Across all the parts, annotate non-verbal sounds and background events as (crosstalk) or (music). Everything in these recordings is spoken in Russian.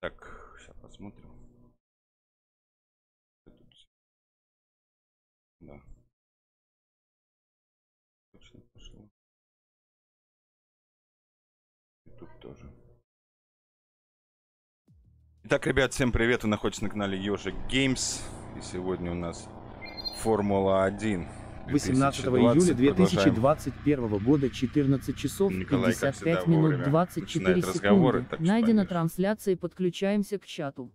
Так, сейчас посмотрим. Да. Точно пошло. И тут тоже. Итак, ребят, всем привет! Вы находитесь на канале Ежик Games. И сегодня у нас Формула 1. 18 июля 2021 года 14 часов Николай, как 55 всегда, минут вовремя 24 начинает разговоры, секунды. Найдена трансляция, подключаемся к чату.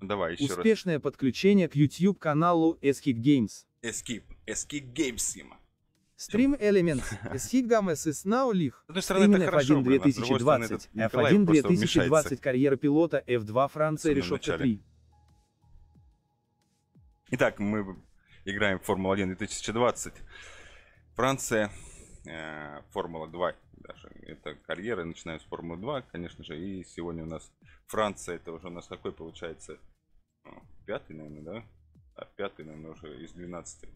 Давай еще раз. Успешное подключение к YouTube каналу Eskid Games. Escape. Escape Games, Сима. Stream Elements. (laughs) Games is now live. С одной стороны, это Streaming хорошо, F1 блин, а с другой стороны, 2020, этот Николай F1 просто 2020, вмешается. карьера пилота, F2 Франция, решетка начале. 3. Итак, мы играем в Формулу-1 2020. Франция, э, Формула 2 даже. Это карьера, начинаем с Формулы 2, конечно же. И сегодня у нас Франция, это уже у нас какой получается? Ну, Пятый, наверное, да? А пятый, наверное, уже из 12.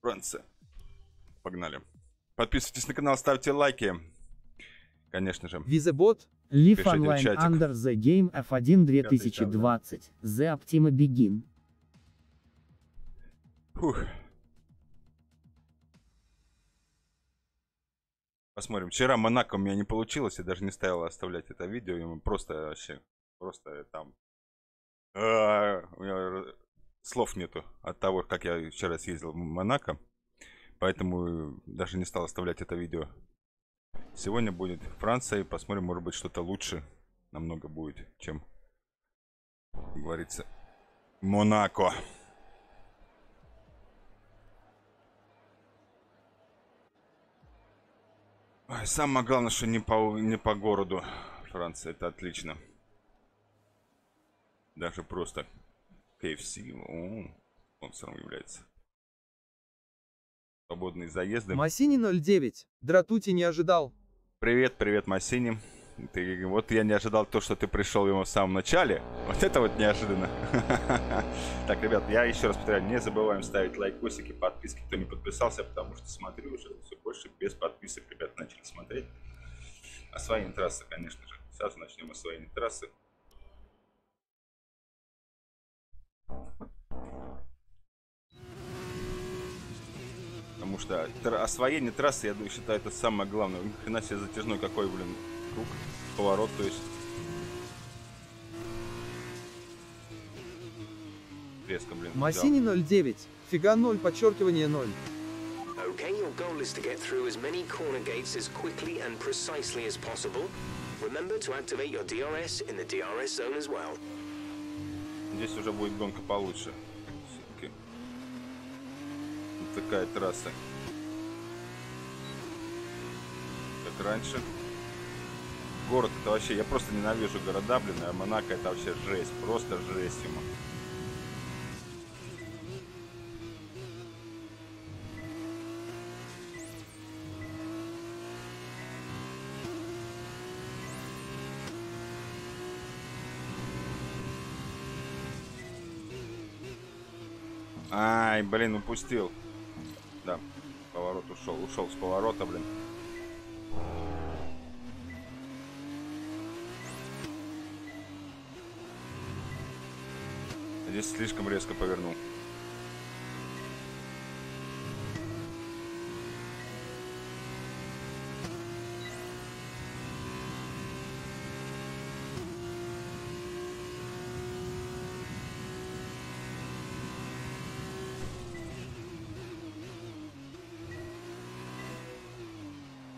Франция. Погнали. Подписывайтесь на канал, ставьте лайки. Конечно же. Визебот. Live чатик. Under the Game F1 2020. The Optima Begin. Фух. Посмотрим. Вчера Монако у меня не получилось, я даже не ставил оставлять это видео, ему просто вообще, просто там... а, У меня слов нету от того, как я вчера съездил в Монако, поэтому даже не стал оставлять это видео. Сегодня будет Франция, и посмотрим, может быть, что-то лучше намного будет, чем, говорится, Монако. Ой, самое главное, что не по, не по городу Франция. Это отлично. Даже просто KFC о, спонсором является. Свободные заезды. Массини 09. Дратути не ожидал. Привет, привет, Массини. Ты, вот я не ожидал то, что ты пришел ему в самом начале. Вот это вот неожиданно. (laughs) Так, ребят, я еще раз повторяю, не забываем ставить лайкосики, подписки, кто не подписался, потому что смотрю уже все больше без подписок ребят начали смотреть. Освоение трассы, конечно же. Сразу начнем освоение трассы. Потому что освоение трассы, я думаю, считаю, это самое главное. Ни хрена себе затяжной какой, блин, круг, поворот, то есть. Резко, блин. Массини 09. Фига 0, подчеркивание 0. Okay, your goal is to get through as many corner gates as quickly and precisely as possible. Remember to activate your DRS in the DRS zone as well. Здесь уже будет гонка получше. Всё-таки. Вот такая трасса. Как раньше. Город это вообще, я просто ненавижу города, блин, а Монако это вообще жесть, просто жесть ему. Ай, блин, упустил. Да, поворот ушел, ушел с поворота, блин. Слишком резко повернул.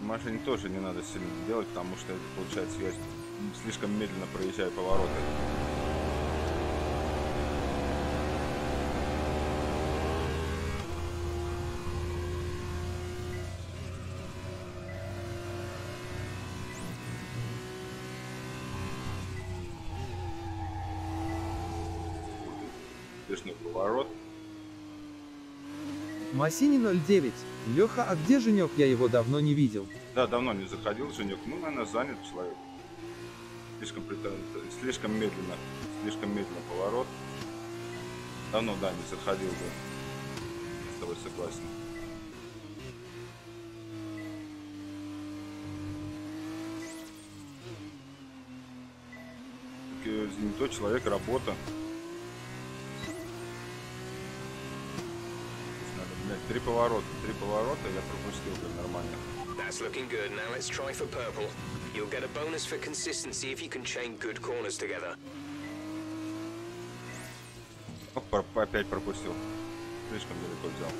Машине тоже не надо сильно делать, потому что это получается я слишком медленно проезжаю повороты. Успешный поворот. Массини 09. Леха, а где Женек? Я его давно не видел. Да, давно не заходил Женек. Ну, наверное, занят человек. Слишком, слишком медленно, слишком медленно поворот. Давно, да, не заходил бы. С тобой согласен. не тот человек, работа. Здесь Надо, блядь, три поворота. Три поворота я пропустил, блин, нормально. That's looking good. Now let's try for purple. You'll get a bonus for consistency if you can chain good corners together. Оп, опять пропустил. Слишком далеко взял.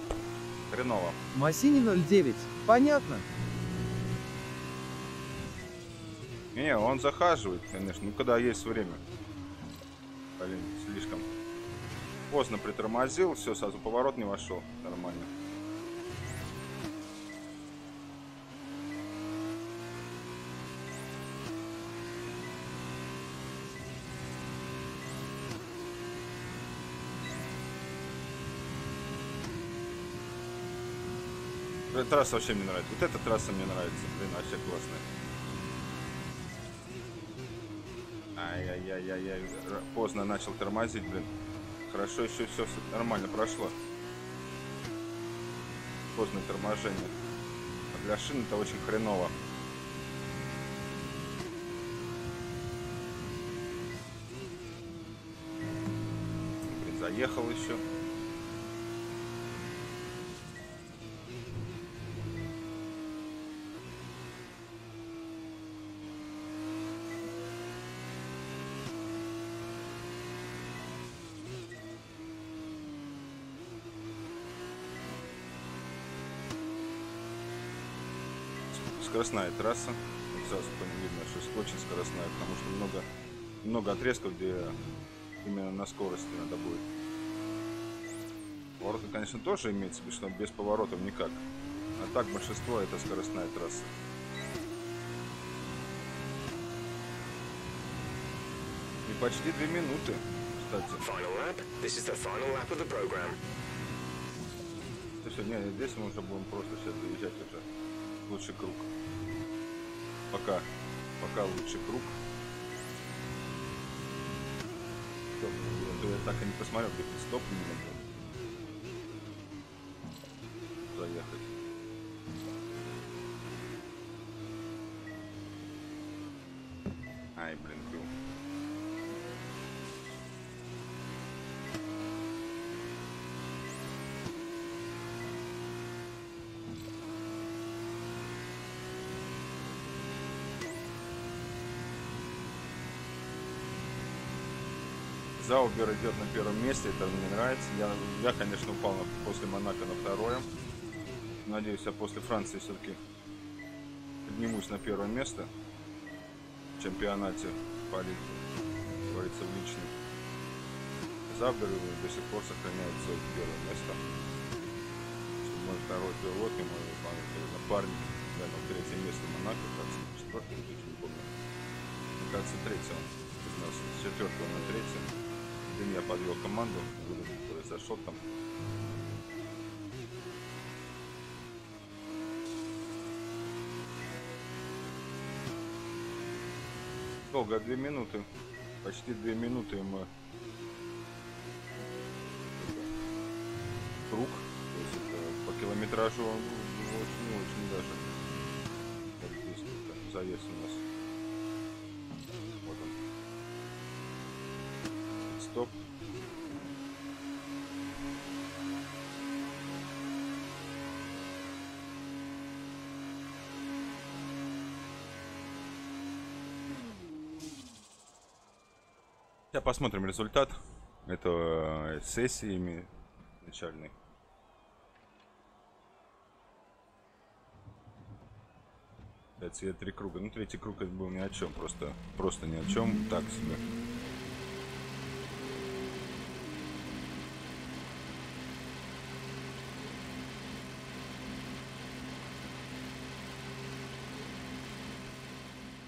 Хреново. Массини 09. Понятно. Не, он захаживает, конечно, ну когда есть время. Блин, слишком поздно притормозил, все, сразу поворот не вошел. Нормально. Эта трасса вообще мне нравится. Вот эта трасса мне нравится. Блин, вообще классная. Ай-яй-яй-яй-яй. Поздно начал тормозить, блин. Хорошо еще все нормально прошло. Поздное торможение. А для шин это очень хреново. Блин, заехал еще. Скоростная трасса. Вот Сразу видно, что очень скоростная, потому что много, много отрезков, где именно на скорости надо будет. Повороты, конечно, тоже имеется в виду, что без поворотов никак. А так большинство это скоростная трасса. И почти две минуты, кстати. Да все, не, здесь мы уже будем просто сейчас заезжать уже лучший круг. Пока, пока лучший круг. Стоп, то я так и не посмотрел, где стоп не надо. Заехать. Ай, блин, был. Заубер идет на первом месте, это мне нравится. Я, я конечно, упал после Монако на второе. Надеюсь, я после Франции все-таки поднимусь на первое место в чемпионате по лиге, говорится, в личном. Заубер до сих пор сохраняет свое первое место. Мой второй пилот и мой пан- напарник занял третье место Монако, кажется, четвертое, не помню. Кажется, третье он четвертого на третье. День я подвел команду, произошел там. Долго, две минуты. Почти две минуты мы круг. То есть это по километражу очень-очень даже. Вот здесь заезд у нас. Сейчас посмотрим результат этого э, сессии начальной. Пять цвет, три круга. Ну, третий круг это был ни о чем, просто, просто ни о чем, так себе.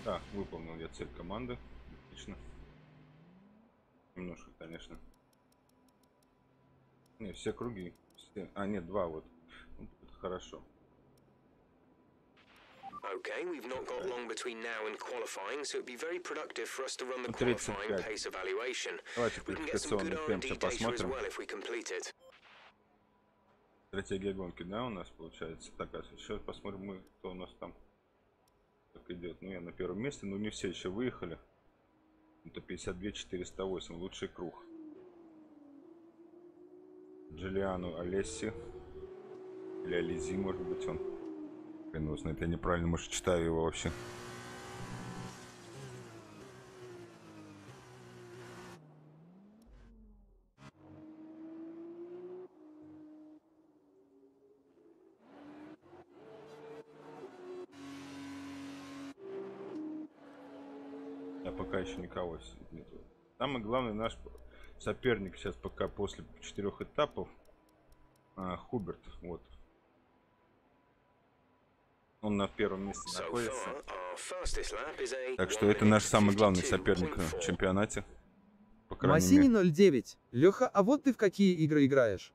Да, выполнил я цель команды. Отлично. Немножко, конечно. Не, все круги. Все... А, нет, два вот. Ну, это хорошо. Okay, we've not got long between now and qualifying, so it'd be very productive for us to run the Ну, 35. qualifying pace evaluation. Давайте We can get some good R&D data as посмотрим. well if we complete it. Стратегия гонки, да, у нас получается. Так, а сейчас посмотрим мы, кто у нас там как идет. Ну, я на первом месте, но не все еще выехали. Это 52 408, лучший круг. Джулиану Олесси. Или Ализи, может быть, он. Хрен его знает, я неправильно, может, читаю его вообще. А пока еще никого нету. Самый главный наш соперник сейчас пока после четырех этапов а, Хуберт. Вот. Он на первом месте находится. Так что 1 это наш самый главный соперник 52.4. в чемпионате. По крайней Массини мере. 09. Леха, а вот ты в какие игры играешь?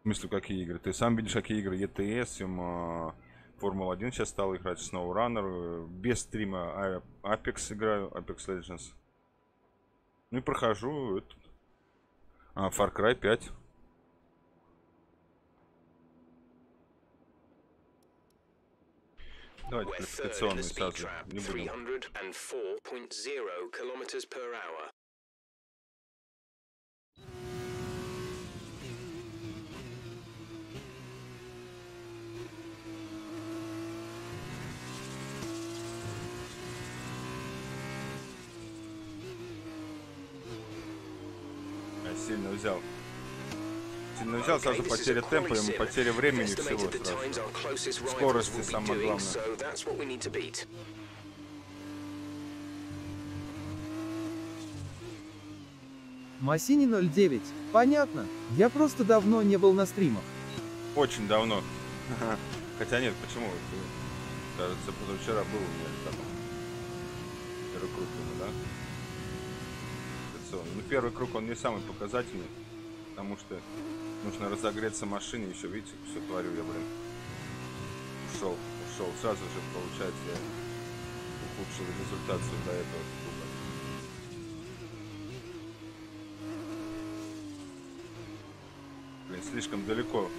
В смысле, какие игры? Ты сам видишь, какие игры? ETS, им, а, Формула-1 сейчас стал играть, SnowRunner. Без стрима а- Apex играю, Apex Legends. Ну и прохожу этот, а, Far Cry 5. Давайте speed сразу. Не будем. Сильно взял. Сильно взял, сразу потеря темпа, sim. потеря времени всего сразу. Скорости самое главное. Массини 09. Понятно. Я просто давно не был на стримах. Очень давно. Хотя нет, почему? Кажется, позавчера был у меня там первый круг, да? Квалификационный. Ну, первый круг, он не самый показательный, потому что нужно разогреться машине, еще, видите, все творю я, блин. Ушел, ушел. Сразу же, получается, я ухудшил результацию до этого. Блин, слишком далеко.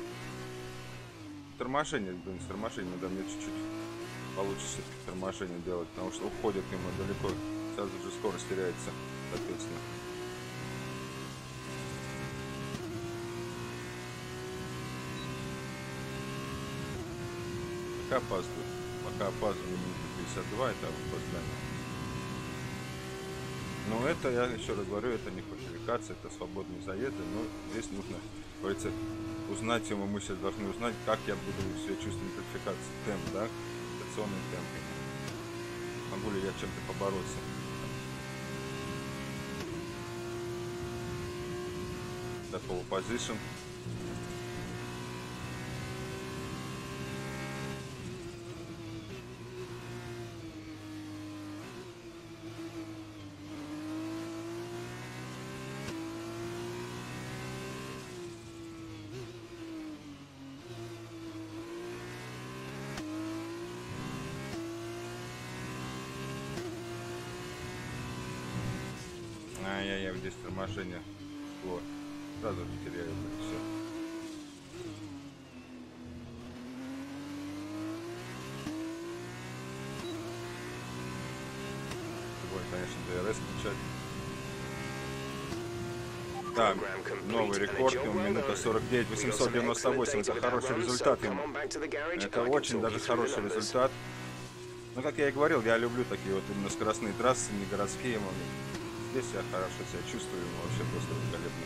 Торможение, блин, с торможением надо мне чуть-чуть получше все-таки торможение делать, потому что уходит ему далеко, сразу же скорость теряется, соответственно. Пока опаздываю. Пока опаздываю минуты 52, это опоздание. Но это, я еще раз говорю, это не квалификация, это свободные заезды, но здесь нужно, говорится, узнать ему, мы сейчас должны узнать, как я буду себя чувствовать в квалификации, темп, да, квалификационный темп. Могу ли я чем-то побороться. Такого позишн. Торможение. Вот. Сразу же теряю, все. Ой, конечно, DRS включать. Complete новый рекорд, минута done. 49, We got some excellent 898, data это хороший результат ему. Это очень даже хороший результат. Ну, как я и говорил, я люблю такие вот именно скоростные трассы, не городские. могу. Здесь я хорошо себя чувствую, вообще просто великолепно.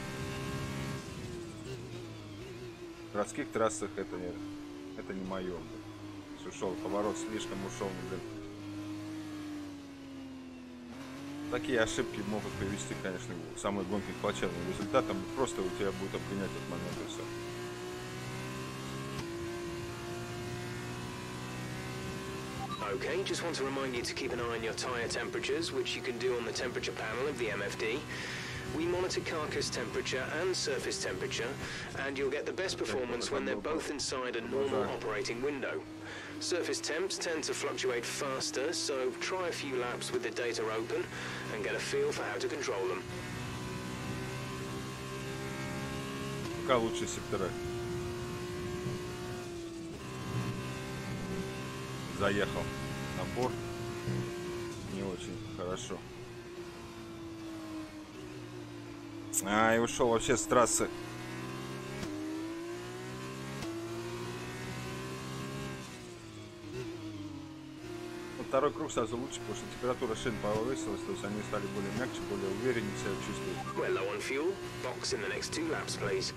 В городских трассах это не, это не мое. Ушел, поворот слишком ушел, блин. Такие ошибки могут привести, конечно, к самой гонке к плачевным результатам. Просто у тебя будет обгонять этот момент и все. Okay, just want to remind you to keep an eye on your tyre temperatures, which you can do on the temperature panel of the MFD. We monitor carcass temperature and surface temperature, and you'll get the best performance when they're both inside a normal operating window. Surface temps tend to fluctuate faster, so try a few laps with the data open and get a feel for how to control them. Пока лучшие сектора. Заехал На борт. Не очень хорошо. А, и ушел вообще с трассы. Ну, Второй круг сразу лучше, потому что температура шин повысилась, то есть они стали более мягче, более увереннее себя чувствуют. We're low on fuel. Box in the next two laps, please.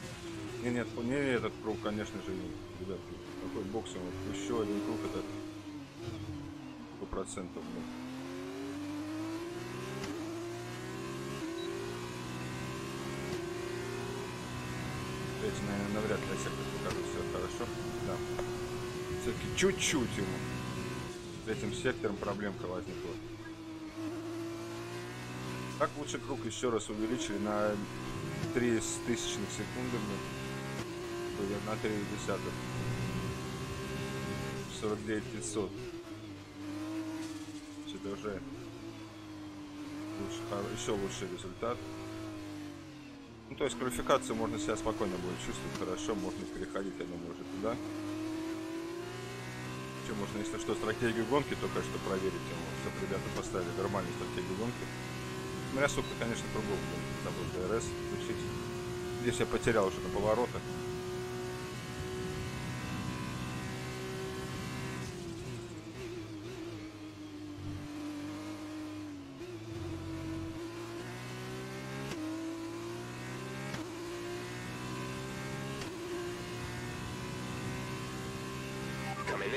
Не, нет, не этот круг, конечно же, ребятки. Какой боксинг, вот еще один круг, это сто процентов. да. Эти, наверное, навряд ли сектор покажут все хорошо. Да. Все-таки чуть-чуть ему. С этим сектором проблемка возникла. Так лучше круг еще раз увеличили на 3 с тысячных секунды. на 3 десятых. 49 500. Что-то уже лучше, еще лучший результат. Ну, то есть квалификацию можно себя спокойно будет чувствовать хорошо, можно переходить, я думаю, уже туда. Что можно, если что, стратегию гонки только что проверить, чтобы ребята поставили нормальную стратегию гонки. Смотря сколько, конечно, кругов блин, забыл ДРС включить. Здесь я потерял уже на поворотах.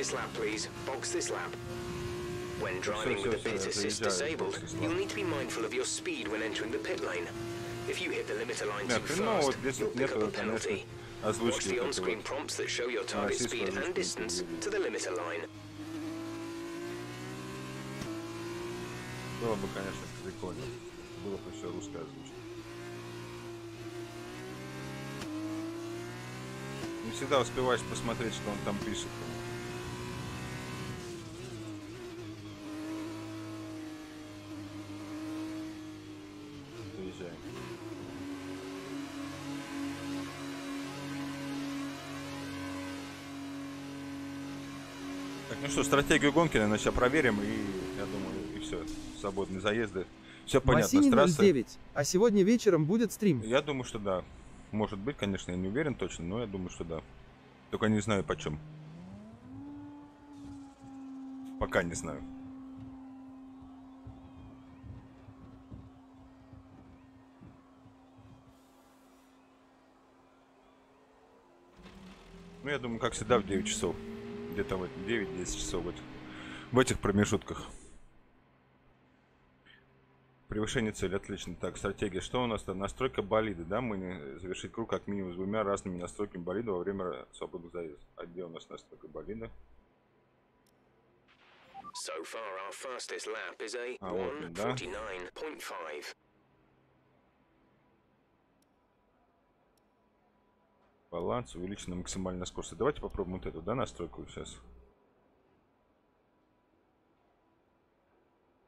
this lap, please. Box this lap. When driving so, with the so, pit so, assist yeah, disabled, box this you'll lap. need to be mindful of your speed when entering the pit lane. If you hit the limiter line Нет, too хреново, fast, вот здесь you'll вот pick up a нету, конечно, penalty. Watch озвучки the вот этой on-screen вот. prompts that show your target российской speed озвучки and distance будет. to the limiter line. Было бы, конечно, прикольно. Было бы еще русская озвучка. Не всегда успеваешь посмотреть, что он там пишет. Заезжаем. Ну что, стратегию гонки, наверное, сейчас проверим, и я думаю, и все, свободные заезды. Все понятно, с Массини трассы. 09. А сегодня вечером будет стрим. Я думаю, что да. Может быть, конечно, я не уверен точно, но я думаю, что да. Только не знаю почем. Пока не знаю. Ну, я думаю, как всегда, в 9 часов. Где-то вот 9-10 часов вот в этих промежутках. Превышение цели, отлично. Так, стратегия. Что у нас там? Настройка болида, да? Мы завершить круг как минимум с двумя разными настройками болида во время свободных заездов. А где у нас настройка болида? So far, our fastest lap is a Ah, вот он, да. 149.5. Баланс, увеличена максимальная скорость. Давайте попробуем вот эту, да, настройку сейчас.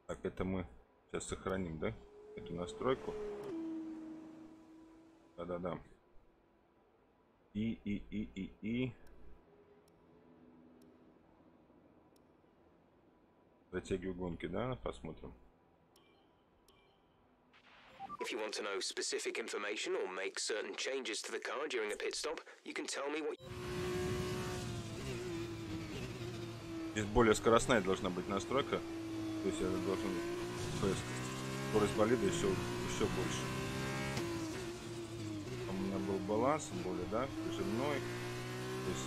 Так, это мы сейчас сохраним, да? Эту настройку. Да-да-да. И, и, и, и, и. Стратегию гонки, да, посмотрим. If you want to know specific information or make certain changes to the car during a pit stop, you can tell me what Здесь более скоростная должна быть настройка. То есть я должен то есть скорость болида еще, еще больше. Там у меня был баланс более, да, прижимной. То есть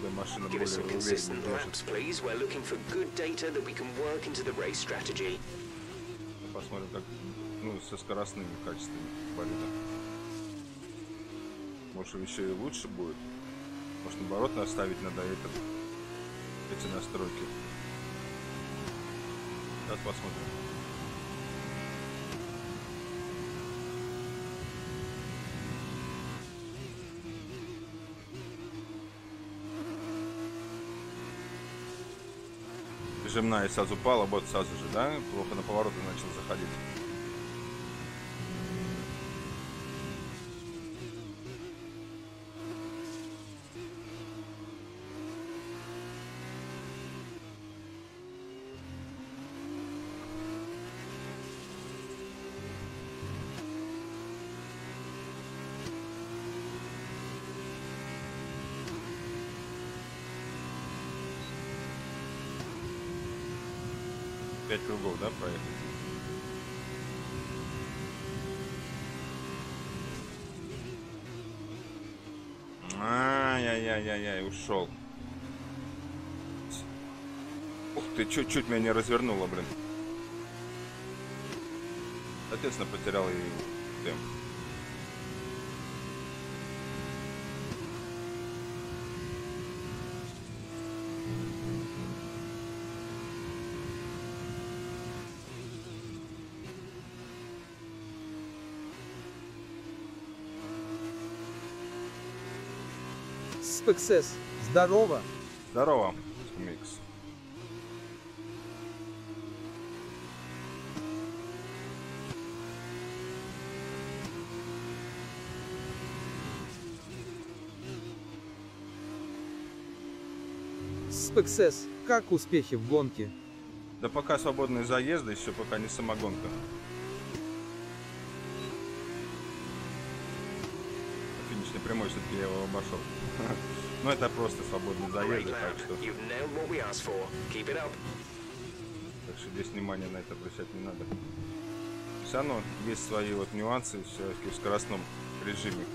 тебя машина give более us some уверенно consistent держит. laps, please. We're looking for good data that we can work into the race strategy. Ну, Посмотрим, как ну, со скоростными качествами болида. Может еще и лучше будет. Может наоборот оставить надо этот, эти настройки. Сейчас посмотрим. Прижимная сразу упала, вот сразу же, да? Плохо на повороты начал заходить. Пять кругов, да, проехать? Ай-яй-яй-яй-яй, ушел. Ух ты, чуть-чуть меня не развернуло, блин. Соответственно, потерял и темп. Спексес. Здорово. Здорово, Микс. Спексес. Как успехи в гонке? Да пока свободные заезды, еще пока не самогонка. Финишной прямой все-таки я его обошел. (laughs) Но это просто свободные заезды, так что, так что здесь внимания на это обращать не надо. Все равно есть свои вот нюансы все-таки в скоростном режиме.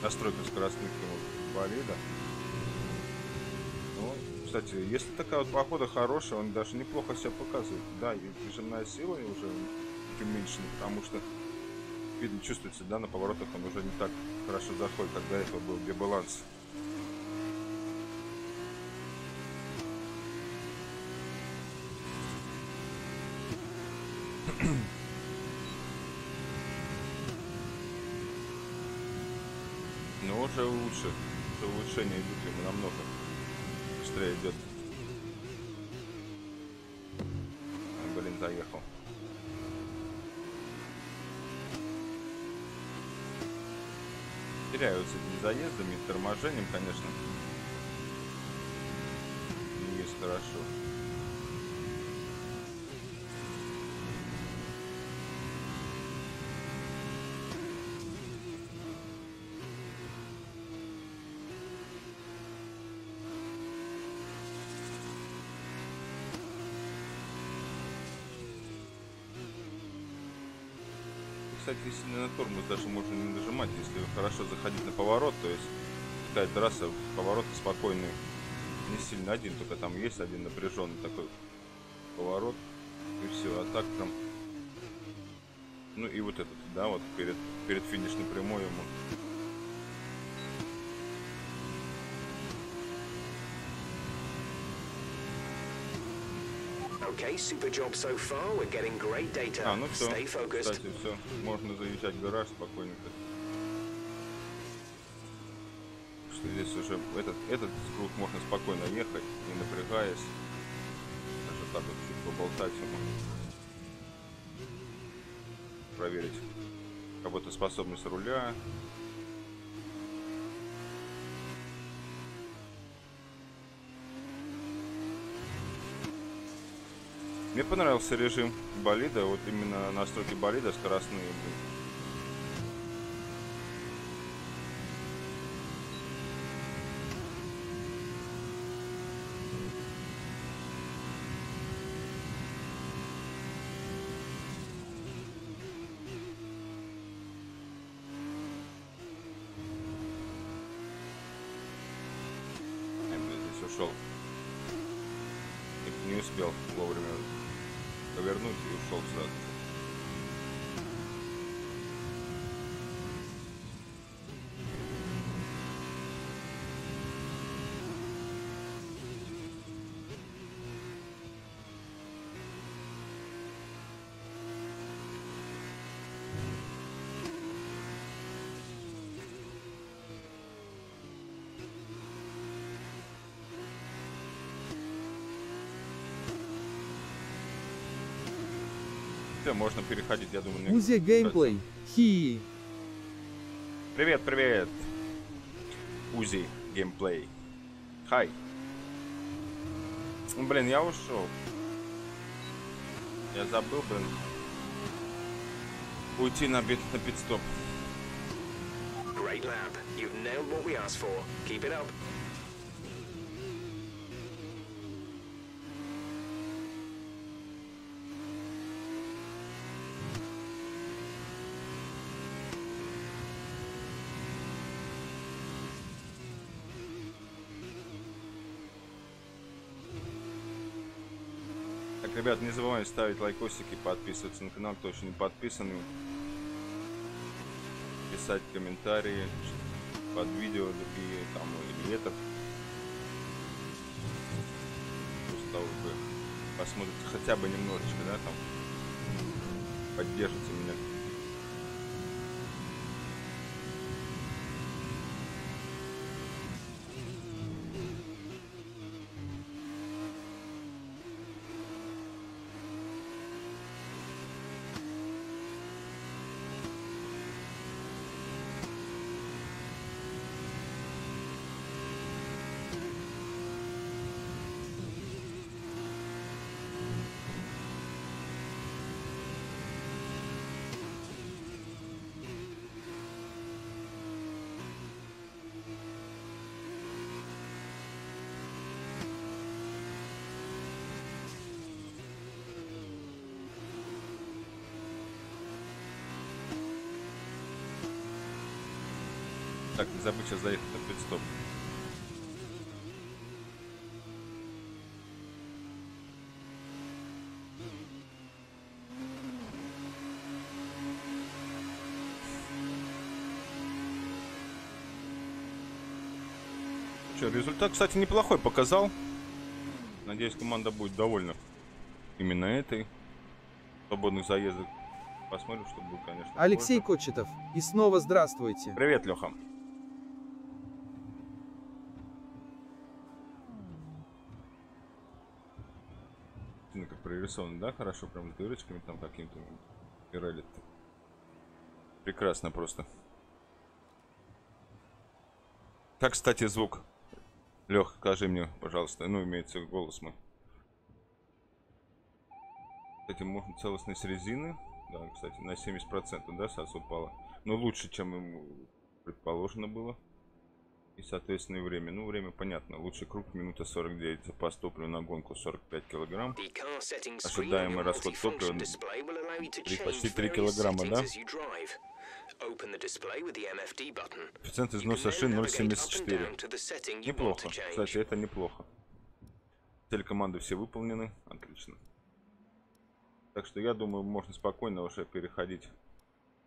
Настройка скоростных вот, болида. Ну, кстати, если такая вот похода хорошая, он даже неплохо себя показывает. Да, и движенная сила уже уменьшена, потому что видно, чувствуется, да, на поворотах он уже не так хорошо заходит, как до этого был где. Но (clears throat) уже лучше. Уже улучшения идут ему намного быстрее идет. Блин, заехал. Теряются этими заездами, торможением, конечно. Не есть хорошо. Кстати, если на тормоз даже можно не нажимать, если хорошо заходить на поворот, то есть такая трасса, поворот спокойный, не сильно один, только там есть один напряженный такой поворот, и все, а так там, ну и вот этот, да, вот перед, перед финишной прямой ему Okay, super job so far. We're getting great data. А, ну все. Stay focused. Кстати, все. Можно заезжать в гараж спокойненько. Что здесь уже этот, этот круг можно спокойно ехать, не напрягаясь. Даже так вот чуть поболтать ему. Проверить работоспособность руля. Мне понравился режим болида, вот именно настройки болида скоростные. блин. Я, блин, здесь ушел. Не- успел вовремя повернуть и ушел сразу. Все, можно переходить, я думаю. Музей геймплей. Хи. Привет, привет. Узи геймплей. Хай. Ну, Блин, я ушел. Я забыл, блин. Уйти на, бит, на пидстоп. Great lap. You've nailed what we asked for. Keep it up. Ребят, не забывайте ставить лайкосики, подписываться на канал, кто еще не подписан. Писать комментарии под видео другие там или это. Просто вы посмотрите хотя бы немножечко, да, там. Поддержите забудь сейчас заехать на пидстоп. Че, результат, кстати, неплохой показал. Надеюсь, команда будет довольна именно этой. Свободных заездов. Посмотрим, что будет, конечно. Алексей позже. Кочетов. И снова здравствуйте. Привет, Леха. Ну, как прорисовано, да, хорошо, прям с дырочками там каким-то. Пирелли. Прекрасно просто. Как, кстати, звук? Лех, скажи мне, пожалуйста. Ну, имеется в голос мой. Кстати, можно целостность резины. Да, кстати, на 70%, да, САС упала. Но лучше, чем ему предположено было. И, соответственно, и время. Ну, время понятно. Лучший круг минута 49. Запас топлива на гонку 45 килограмм. Ожидаемый расход топлива почти 3 various килограмма, да? Коэффициент износа шин navigate up and 0,74. down to the setting you want Неплохо. Кстати, это неплохо. Цели команды все выполнены. Отлично. Так что я думаю, можно спокойно уже переходить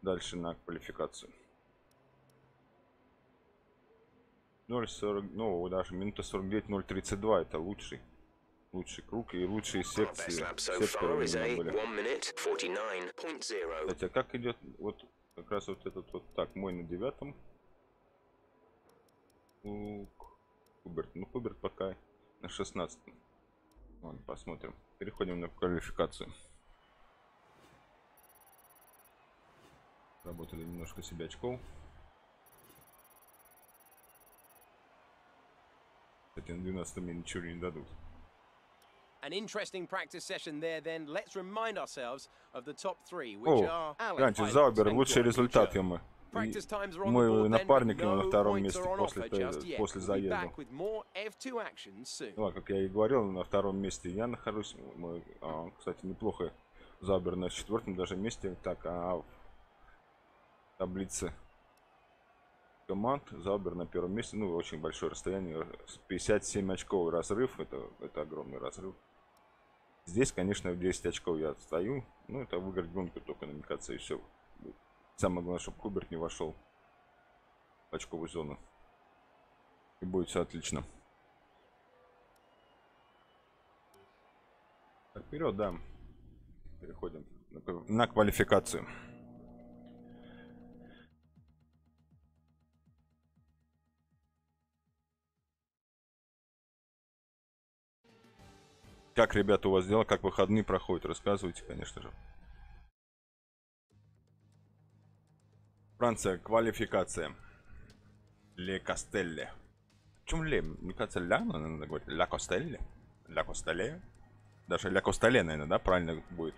дальше на квалификацию. 0,40, ну даже минута 49, 0,32 это лучший. Лучший круг и лучшие секции. секторы у меня были. 1 minute 49.0. Кстати, а как идет вот как раз вот этот вот так, мой на девятом. Хуберт. Ну, Хуберт пока на шестнадцатом. Ладно, посмотрим. Переходим на квалификацию. Работали немножко себе очков. Кстати, на 12 мне ничего не дадут. An interesting practice session there then. Let's remind ourselves of the top three, which О, are Заубер, and лучший результат ему. Мой напарник ему на втором месте после, после заезда. back with more F2 action soon. Ну, а как я и говорил, на втором месте я нахожусь. Мой, а, кстати, неплохо. Забер на четвертом даже месте. Так, а в таблице команд Заубер на первом месте. Ну, очень большое расстояние. с 57 очков разрыв. Это, это огромный разрыв. Здесь, конечно, в 10 очков я отстаю. Ну, это выиграть гонку только намекаться и все. Самое главное, чтобы Куберт не вошел в очковую зону. И будет все отлично. Так, вперед, да. Переходим на квалификацию. Как, ребята, у вас дела? Как выходные проходят? Рассказывайте, конечно же. Франция, квалификация. Ле Кастелле. В чем Ле? Мне кажется, Ля, надо говорить. Ля Костелле. Ля Костелле. Даже Ля Костеле, наверное, да, правильно будет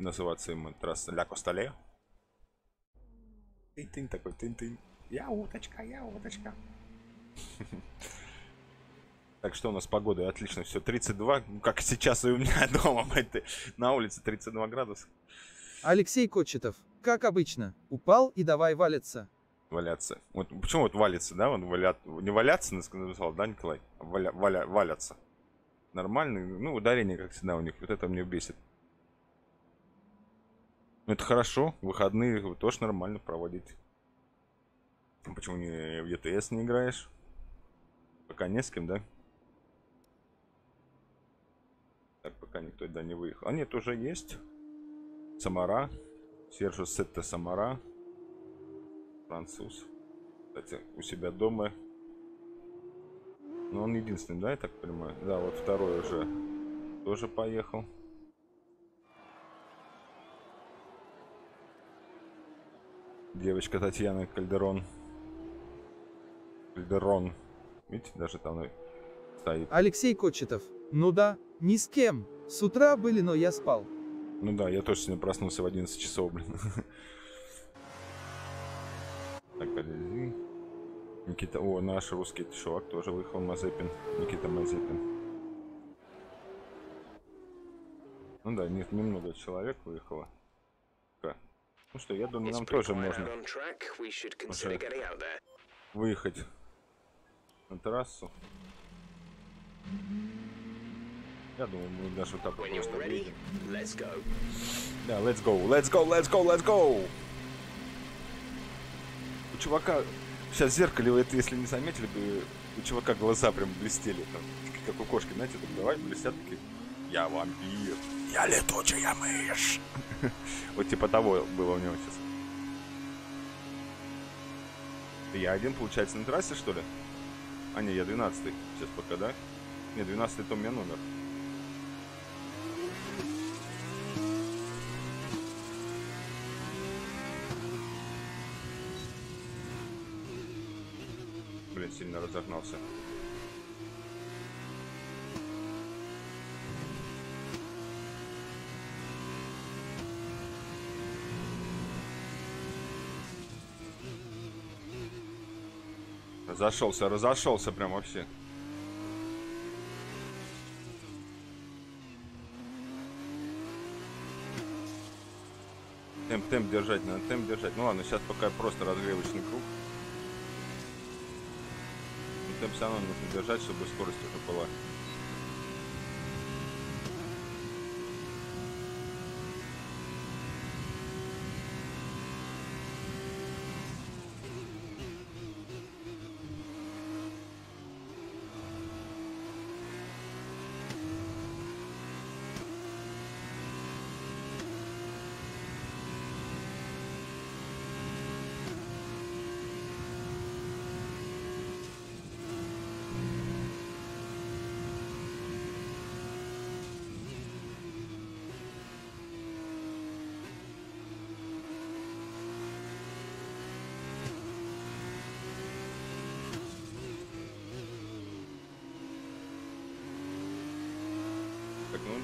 называться ему трасса Ля Костеле. Тынь-тынь такой, тынь-тынь. Я уточка, я уточка. (laughs) Так что у нас с погодой отлично все. 32, ну, как сейчас и у меня (laughs) дома. это, На улице 32 градуса. Алексей Кочетов. Как обычно. Упал и давай валиться. Валяться. Вот почему вот валится, да? Он валя... Не валяться написал, да, Николай? А Валя... Валя... Валяться. нормальный. Ну, ударение, как всегда, у них. Вот это мне бесит. Ну, это хорошо. Выходные вы тоже нормально проводить. Почему не в ETS не играешь? Пока не с кем, да? Так, пока никто туда не выехал. А нет, уже есть. Самара. Сержу Сетта Самара. Француз. Кстати, у себя дома. Но он единственный, да, я так понимаю? Да, вот второй уже тоже поехал. Девочка Татьяна Кальдерон. Кальдерон. Видите, даже там стоит. Алексей Кочетов. Ну да, ни с кем. С утра были, но я спал. Ну да, я тоже сегодня проснулся в 11 часов, блин. Так, подожди. Никита, о, наш русский чувак тоже выехал, Мазепин. Никита Мазепин. Ну да, нет, немного человек выехало. Ну что, я думаю, нам тоже можно выехать на трассу. Я думаю, мы даже вот так просто выйдем. let's go. Да, let's go, let's go, let's go, let's go! У чувака, сейчас в зеркале, вы это если не заметили бы, у чувака глаза прям блестели, там, как у кошки, знаете, так давай, блестят такие. Я вампир, я летучая мышь. (laughs) Вот типа того было у него сейчас. Я один, получается, на трассе, что ли? А, не, я 12 сейчас пока, да? Не, 12 то у меня номер. Блин, сильно разогнался. Разошелся, разошелся прям вообще. Темп, темп держать, надо темп держать. Ну ладно, сейчас пока просто разгревочный круг. Все равно нужно держать, чтобы скорость уже была.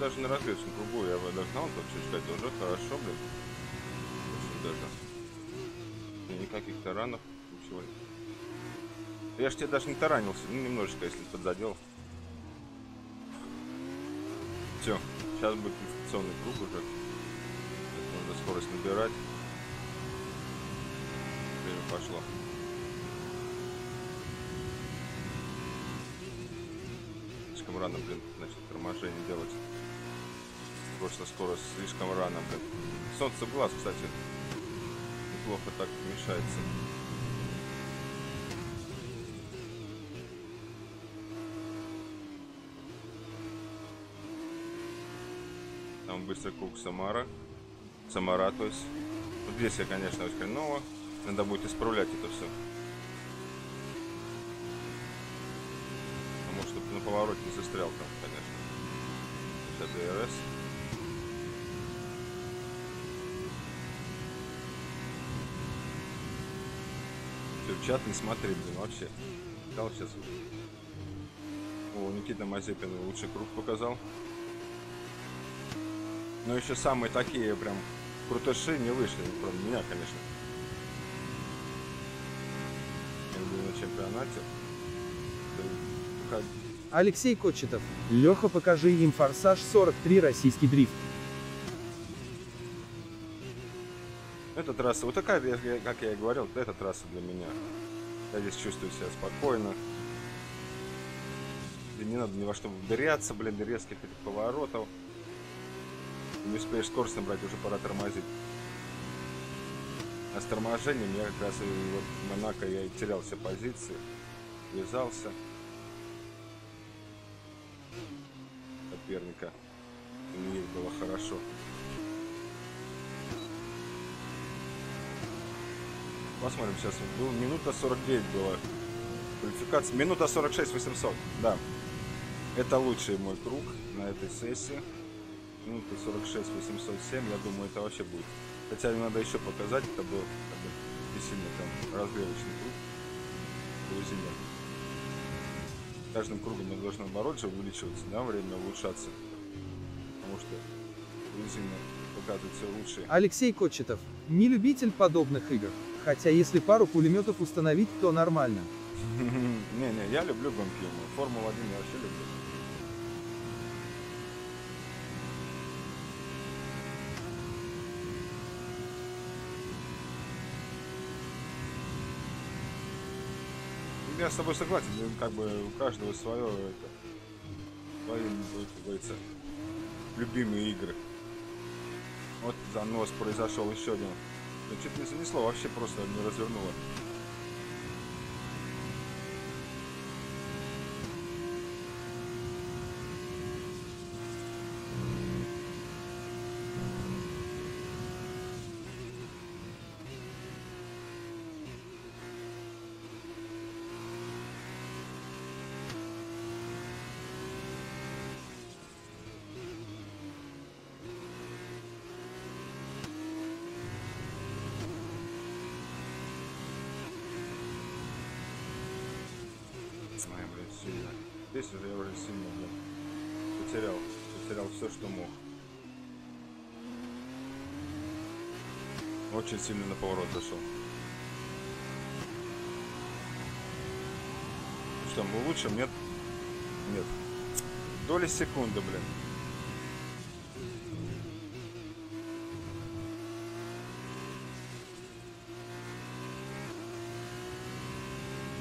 Даже на разгревочном кругу я бы догнал, так что сказать, уже хорошо, блин. Даже. Никаких таранов, ничего. Я ж тебе даже не таранился, ну немножечко, если подзадел. Все, сейчас будет инфекционный круг уже. Сейчас Можно скорость набирать. Время пошло. Слишком рано, блин, значит, торможение делать. Просто скорость слишком рано. Солнце глаз, кстати. Неплохо так мешается. Там быстрый круг Самара. Самара, то есть. Вот здесь я, конечно, очень хреново. Надо будет исправлять это все. Потому что на повороте не застрял там, конечно. Сейчас ДРС. В чат не смотри, блин, вообще. Дал сейчас. О, Никита Мазепин лучший круг показал. Но еще самые такие прям крутыши не вышли, ну, кроме меня, конечно. Я был на чемпионате. Алексей Кочетов. Леха, покажи им форсаж 43 российский дрифт. Эта трасса, вот такая, как я и говорил, эта трасса для меня. Я здесь чувствую себя спокойно. Где не надо ни во что вдыряться, блин, резких этих поворотов. Не успеешь скорость набрать, уже пора тормозить. А с торможением я как раз и вот в Монако я и терял все позиции. Вязался. Соперника. И ей было хорошо. Посмотрим сейчас. Был минута 49 была. Квалификация. Минута 46 800. Да. Это лучший мой круг на этой сессии. Минута 46 807. Я думаю, это вообще будет. Хотя мне надо еще показать. Это был бы, действительно там разгревочный круг. Грузине. Каждым кругом мы должны же увеличиваться, да, время улучшаться. Потому что грузины показываются лучшие. Алексей Кочетов. Не любитель подобных игр. Хотя если пару пулеметов установить, то нормально. (laughs) Не-не, я люблю гонки. Формулу-1 я вообще люблю. Я с тобой согласен, как бы у каждого свое это, свои, говорится, любимые игры. Вот занос произошел еще один. Ну, чуть не занесло, вообще просто не развернуло. Ай, блядь, сильно. Здесь уже я уже сильно, блядь, потерял. Потерял все, что мог. Очень сильно на поворот зашел. Что, мы лучше? Нет? Нет. Доли секунды, блин.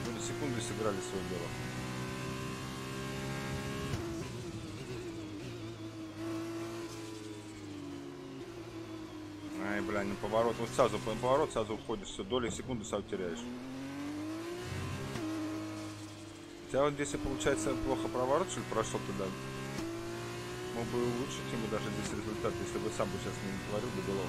Доли секунды сыграли свое дело. Ай, бля, не поворот. Вот сразу по- поворот, сразу уходишь, все, доли секунды сразу теряешь. Хотя вот здесь, получается, плохо проворот, что ли, прошел туда. Мог бы улучшить ему даже здесь результат, если бы сам бы сейчас не творил бы делов.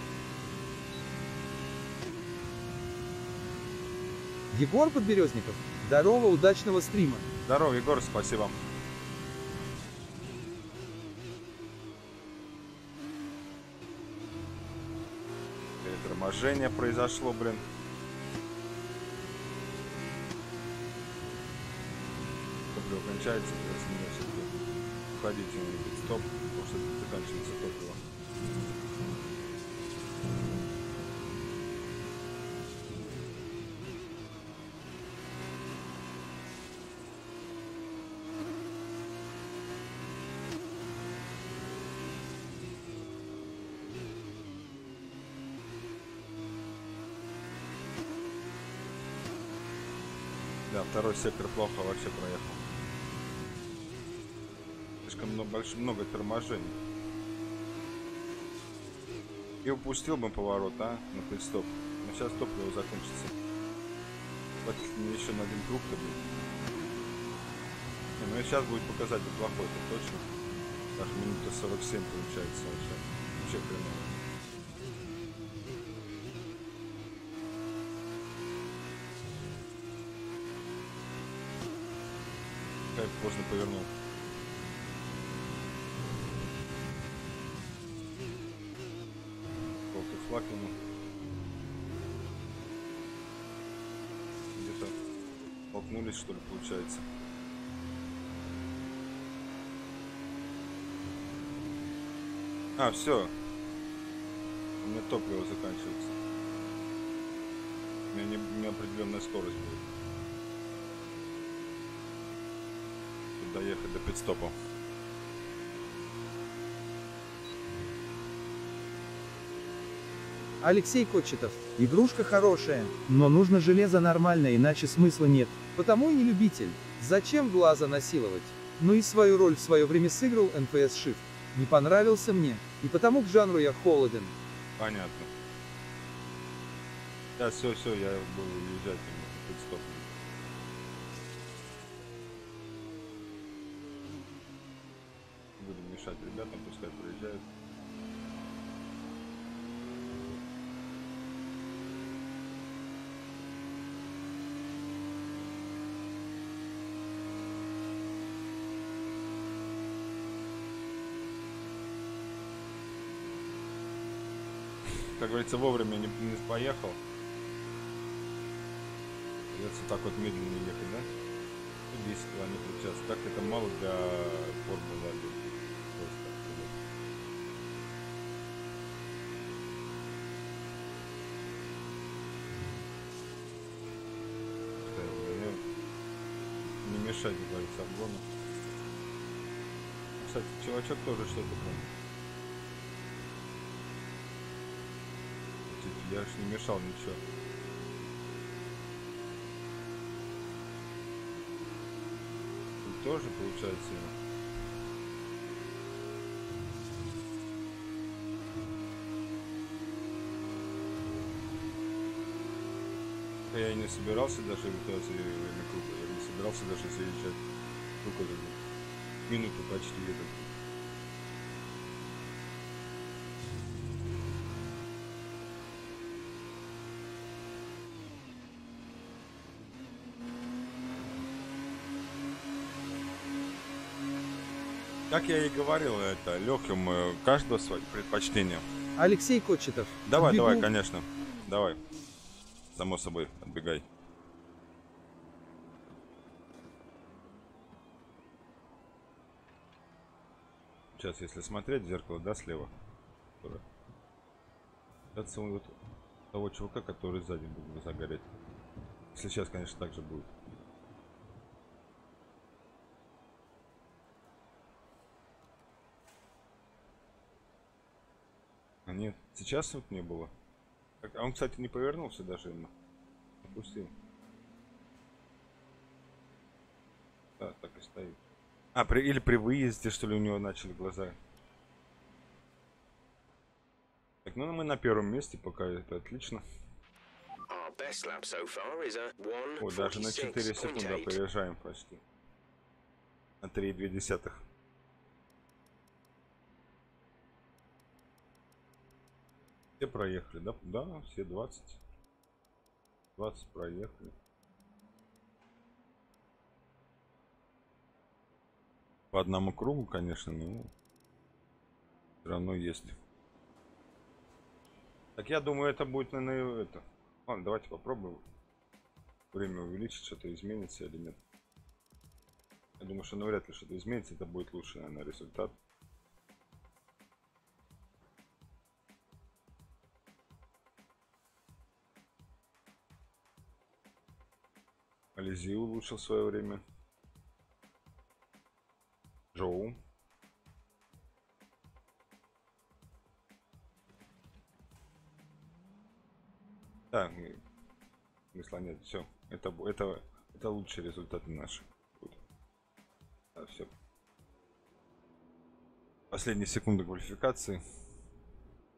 Егор Подберезников. Здорово, удачного стрима. Здорово, Егор, спасибо. Торможение произошло, блин. Топливо кончается, раз мне все-таки уходить стоп, потому что заканчивается топливо. Второй сектор плохо вообще проехал. Слишком много, больш- много торможений. И упустил бы поворот, а, на пит-стоп. Но сейчас топливо закончится. Хватит мне еще на один круг-то, блин. Не, ну и сейчас будет показатель плохой, это точно. Даже минута 47 получается вообще. Вообще хреново. Как поздно повернул. Желтый флаг ему. Где-то столкнулись, что ли, получается. А, все. У меня топливо заканчивается. У меня не- неопределенная скорость будет. Доехать до пидстопа. Алексей Кочетов. Игрушка хорошая, но нужно железо нормальное, иначе смысла нет. Потому и не любитель. Зачем глаза насиловать? Ну и свою роль в свое время сыграл NPS Shift. Не понравился мне, и потому к жанру я холоден. Понятно. Да, все, все, я буду уезжать немного. Пит-стоп. Буду мешать ребятам, пускай проезжают. Как говорится, вовремя не, не поехал. Придется так вот медленно ехать, да? Ну, 10 километров в час. Так это мало для Формулы 1. Так, мне Не мешать, говорится, обгону. Кстати, чувачок тоже что-то прям. Я ж не мешал ничего. Тут тоже получается. Я и не собирался даже летать на круг, я не собирался даже заезжать. Это? Минуту почти этот. Как я и говорил, это легким каждого свое предпочтение. Алексей Кочетов. Давай, Отбегу. давай, конечно. Давай. Само собой, отбегай. Сейчас, если смотреть в зеркало, да, слева. он вот того чувака, который сзади будет глаза гореть. Если сейчас, конечно, так же будет. Нет, сейчас вот не было. А он, кстати, не повернулся даже ему. Опустил. Да, так и стоит. А, при, или при выезде, что ли, у него начали глаза. Так, ну мы на первом месте, пока это отлично. О, даже на 4 секунды 146.8. опережаем почти. На 3,2 десятых. Все проехали, да? Да, все 20. 20 проехали. По одному кругу, конечно, но все равно есть. Так я думаю, это будет, наверное, это. Ладно, давайте попробуем. Время увеличить, что-то изменится или нет. Я думаю, что навряд ли что-то изменится, это будет лучший, наверное, результат. Ализи улучшил свое время. Джоу. Да, и- смысла нет, все. Это, это, это лучшие результаты наши. будут. Да, все. Последние секунды квалификации.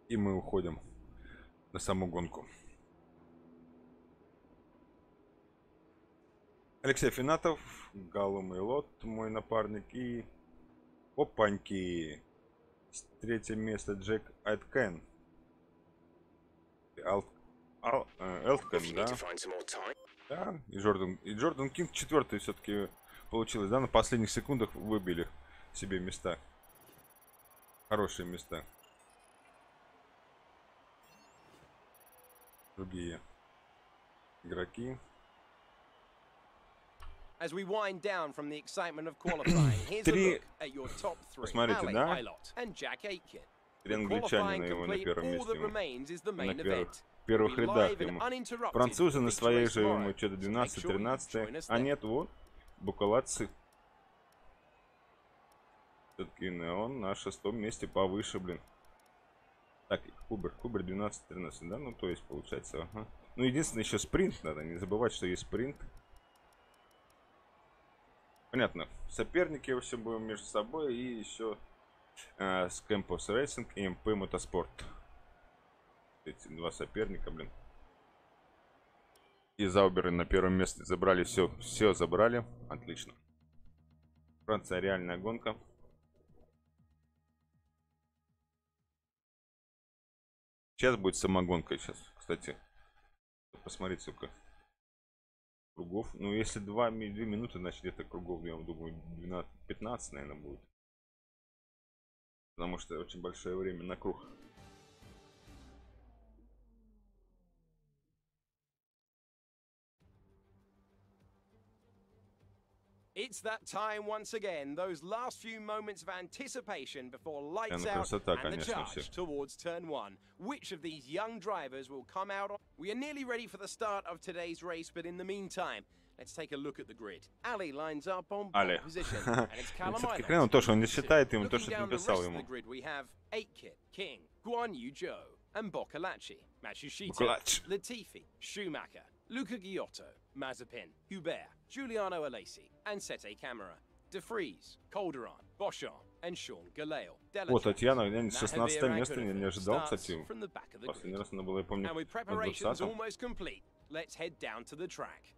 И мы уходим на саму гонку. Алексей Финатов, Галум и Лот, мой напарник, и опаньки. Третье место Джек Айткен. Ал... Ал... э, да? Да, и Джордан, и Джордан Кинг четвертый все-таки получилось, да, на последних секундах выбили себе места. Хорошие места. Другие игроки. As we wind down from the excitement of qualifying, (coughs) here's a Три- look at your top three. Посмотрите, Ali да? And Jack Aitken. Три With англичанина qualifying его на первом месте. На первых, рядах ему. Французы на своей же ему что-то So make 12 sure you 13 join us А then. нет, вот, Букалатцы. Все-таки он на шестом месте повыше, блин. Так, Кубер, Кубер 12-13, да? Ну, то есть, получается, ага. Ну, единственное, еще спринт надо. Не забывать, что есть спринт. Понятно. Соперники все будем между собой и еще э, с Campus Racing и MP Motorsport. Эти два соперника, блин. И Зауберы на первом месте забрали все. Все забрали. Отлично. Франция реальная гонка. Сейчас будет самогонка сейчас, кстати. Посмотрите, сколько кругов. Ну, если 2, 2 минуты, значит где-то кругов, я думаю, 12, 15, наверное, будет. Потому что очень большое время на круг. It's that time once again, those last few moments of anticipation before lights ну, out красота, and the конечно, charge всех. towards turn one. Which of these young drivers will come out on... We are nearly ready for the start of today's race, but in the meantime, let's take a look at the grid. Ali lines up on pole Ali. (laughs) position, and it's Callum Все-таки Island. Крен, то, что он не считает, ему то, Looking что ты down the написал rest of ему. the grid, we have Aitkit, King, Guan Yu Zhou, and Boccolacci, Matsushita, Boccolacci. Latifi, Schumacher, Luca Giotto, Mazepin, Hubert, Giuliano Alesi, and Sete Camara, De Vries, Calderon, Boschon, and Sean Galale. Вот Татьяна, я Now, 16 Javier место, я не Raikkonen ожидал, кстати. Последний раз она была, я помню, And with на preparations 20 almost complete, let's head down to the track.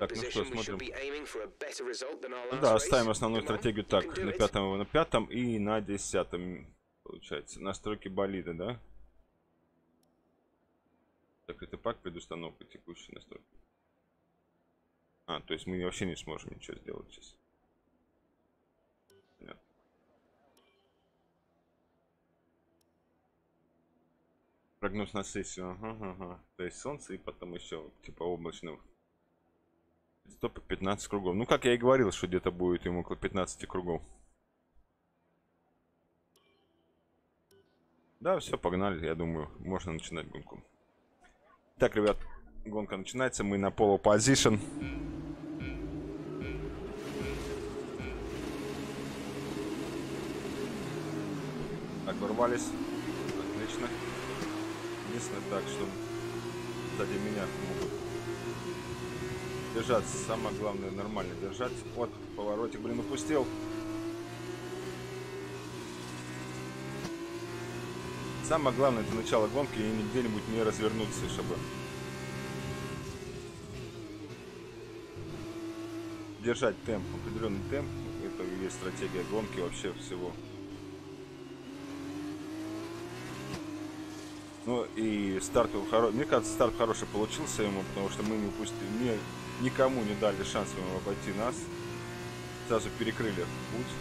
Так, ну что, смотрим. Ну да, оставим основную стратегию так. На пятом, на пятом и на десятом, получается. Настройки болида, да? Закрытый пак, предустановка, текущей настройки. А, то есть мы вообще не сможем ничего сделать сейчас. Понятно. Прогноз на сессию, ага, ага. То есть солнце и потом еще типа облачного. Стопы 15 кругов. Ну, как я и говорил, что где-то будет ему около 15 кругов. Да, все, погнали, я думаю, можно начинать гонку. Так, ребят, гонка начинается, мы на полу позишн. Так, ворвались. Отлично. Единственное так, что сзади меня могут держаться. Самое главное нормально держать. Вот, поворотик, блин, упустил. Самое главное это начало гонки и где-нибудь не развернуться, чтобы держать темп, определенный темп. Это и есть стратегия гонки вообще всего. Ну и старт был хоро- Мне кажется, старт хороший получился ему, потому что мы не упустили, не, никому не дали шанс ему обойти нас. Сразу перекрыли путь.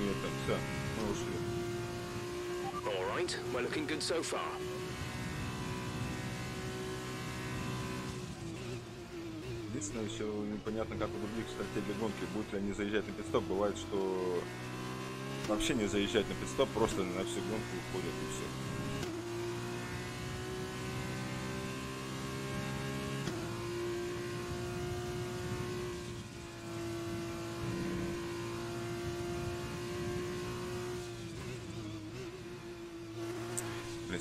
И это все, мы ушли. Right, we're looking good so far. Единственное, еще непонятно, как у других стратегий гонки, будут ли они заезжать на пидстоп. Бывает, что вообще не заезжать на пидстоп, просто на всю гонку уходят и все.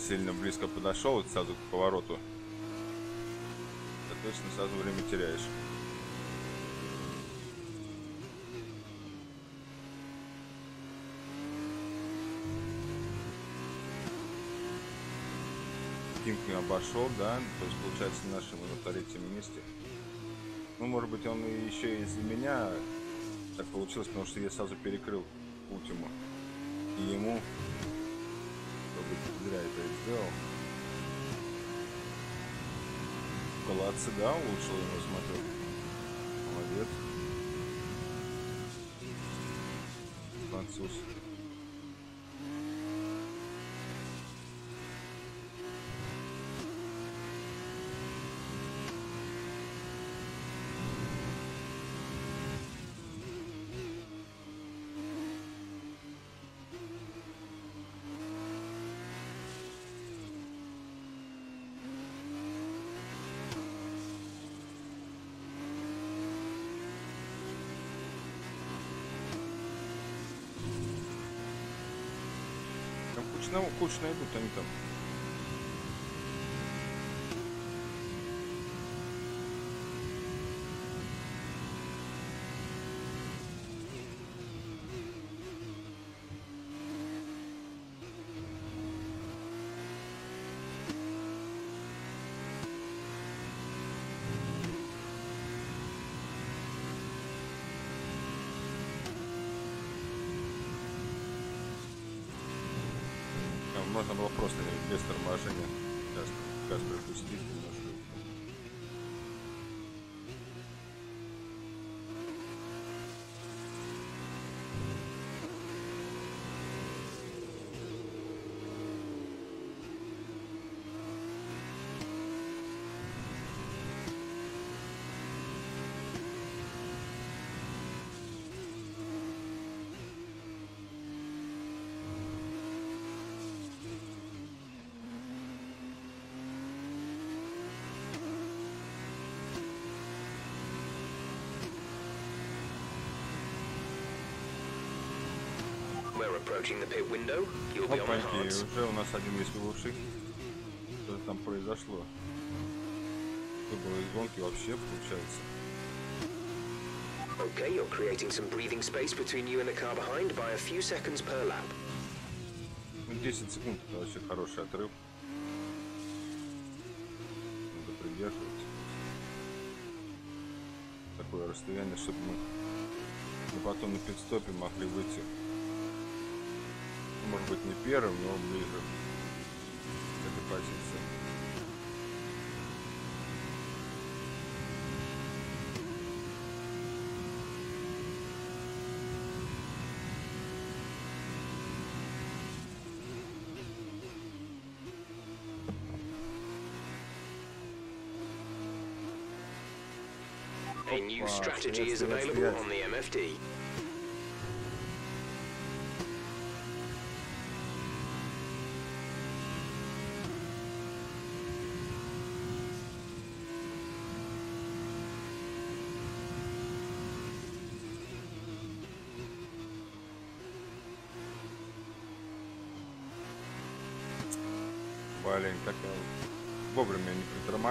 Сильно близко подошел, вот сразу к повороту. Соответственно, сразу время теряешь. Кинг не обошел, да, то есть получается нашему на третьем месте. Ну, может быть, он и еще из-за меня так получилось, потому что я сразу перекрыл путь ему. И ему, быть, зря это и сделал. Палацци, да, улучшил ему, смотрю. Молодец. Француз. Кучно, кучно идут они там. Было просто не- без торможения. Газ, газ припустить немножко. We're approaching the pit window. You'll be on the Опаньки, hards. уже у нас один есть бывший. Что там произошло? Выбыл из гонки вообще, получается. Okay, you're creating some breathing space between you and the car behind by a few seconds per lap. Ну, 10 секунд это вообще хороший отрыв. Надо придерживаться. Такое расстояние, чтобы мы ну, потом на пидстопе могли выйти. Ну, Может быть не первым, но ближе к этой позиции. A new Wow, strategy is yes, yes, available yes. on the MFD.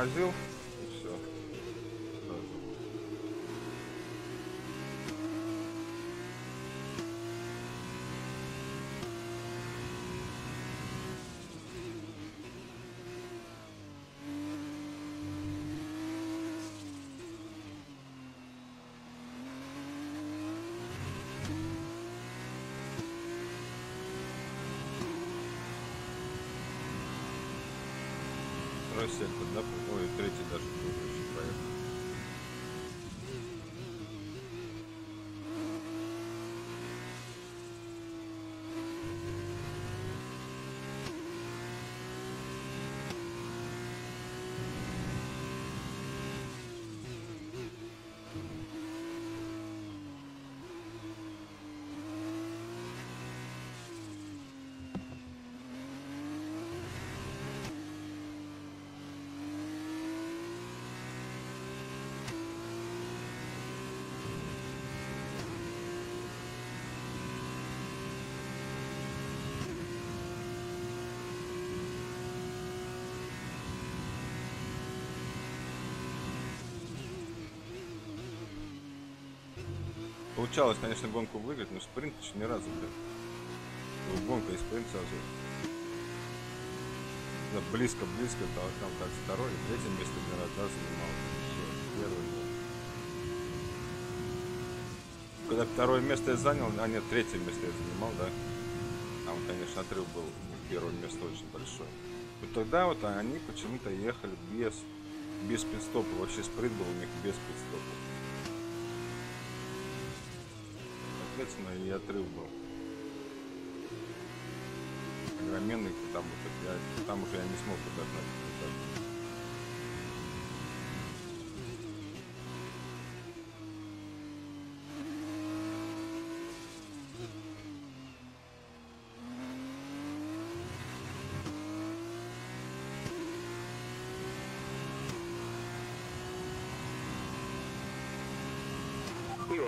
Не притормозил. И все. Второй сектор, да? Ой, третий даже еще проехал. Получалось, конечно, гонку выиграть, но спринт еще ни разу, блин. Вот Гонка и спринт сразу. Да, близко-близко, да, там как второе, третье место один раз да, занимал. Был. Когда второе место я занял, а нет, третье место я занимал, да. Там, конечно, отрыв был у первого места очень большой. Вот тогда вот они почему-то ехали без, без пидстопа. Вообще спринт был у них без пидстопа. Соответственно, и отрыв был. Огроменный, там, вот, я, там уже я не смог подогнать.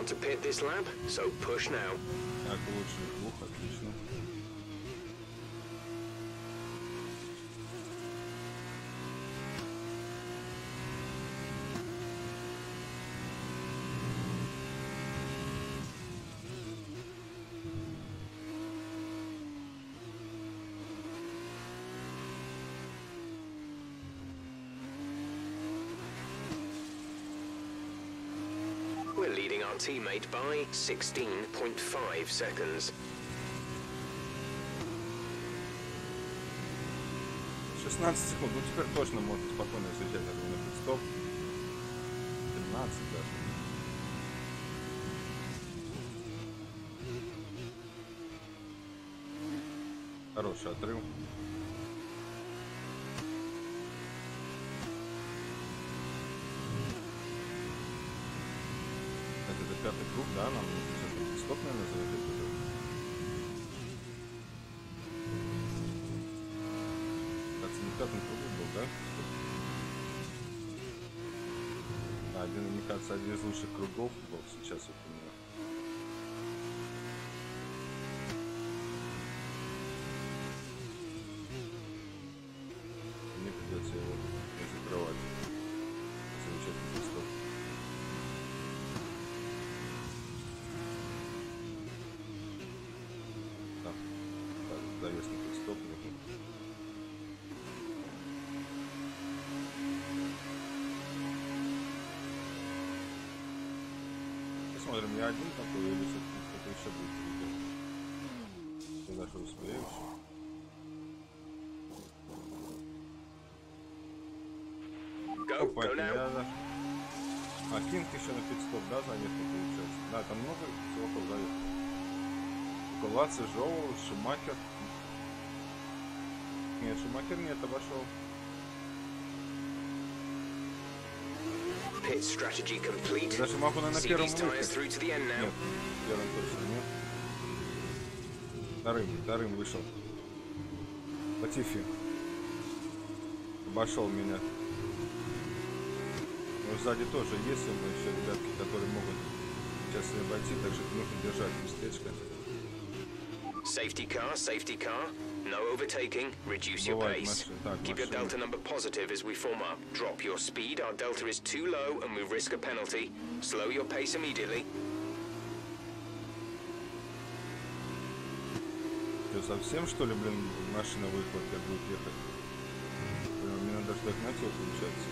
To pit this lap, so push now. Our teammate by 16.5 seconds. 16 секунд. Ну теперь точно можно спокойно я думаю, на пидстоп. 17 даже. Хороший отрыв. Это, это пятый круг, да? Нам нужно стоп, наверное. Кажется, не в пятом кругу был, да? А, один, мне один из лучших кругов был сейчас вот у меня. Я один такой или все-таки кто-то еще будет придет. Я даже успею это now. я... А, Кинг еще на пидстоп, да, заехал, получается? Да, там много чуваков заехал. Кулацы, Жоу, Шумахер. Нет, Шумахер нет, обошел. Pit strategy complete. Даже могу, наверное, the end now. Нет, первым точно нет. Вторым, вторым вышел. Латифи. Обошел меня. Но сзади тоже есть у меня еще ребятки, которые могут сейчас обойти, так что нужно держать местечко. Safety car, safety car. No overtaking. Reduce your Бывает pace. машина- так, Keep your машина. delta number positive as we form up. Drop your speed. Our delta is too low and we risk a penalty. Slow your pace immediately. Что, совсем что ли, блин, машина выехала, как будет ехать? Блин, мне надо ждать на его получается.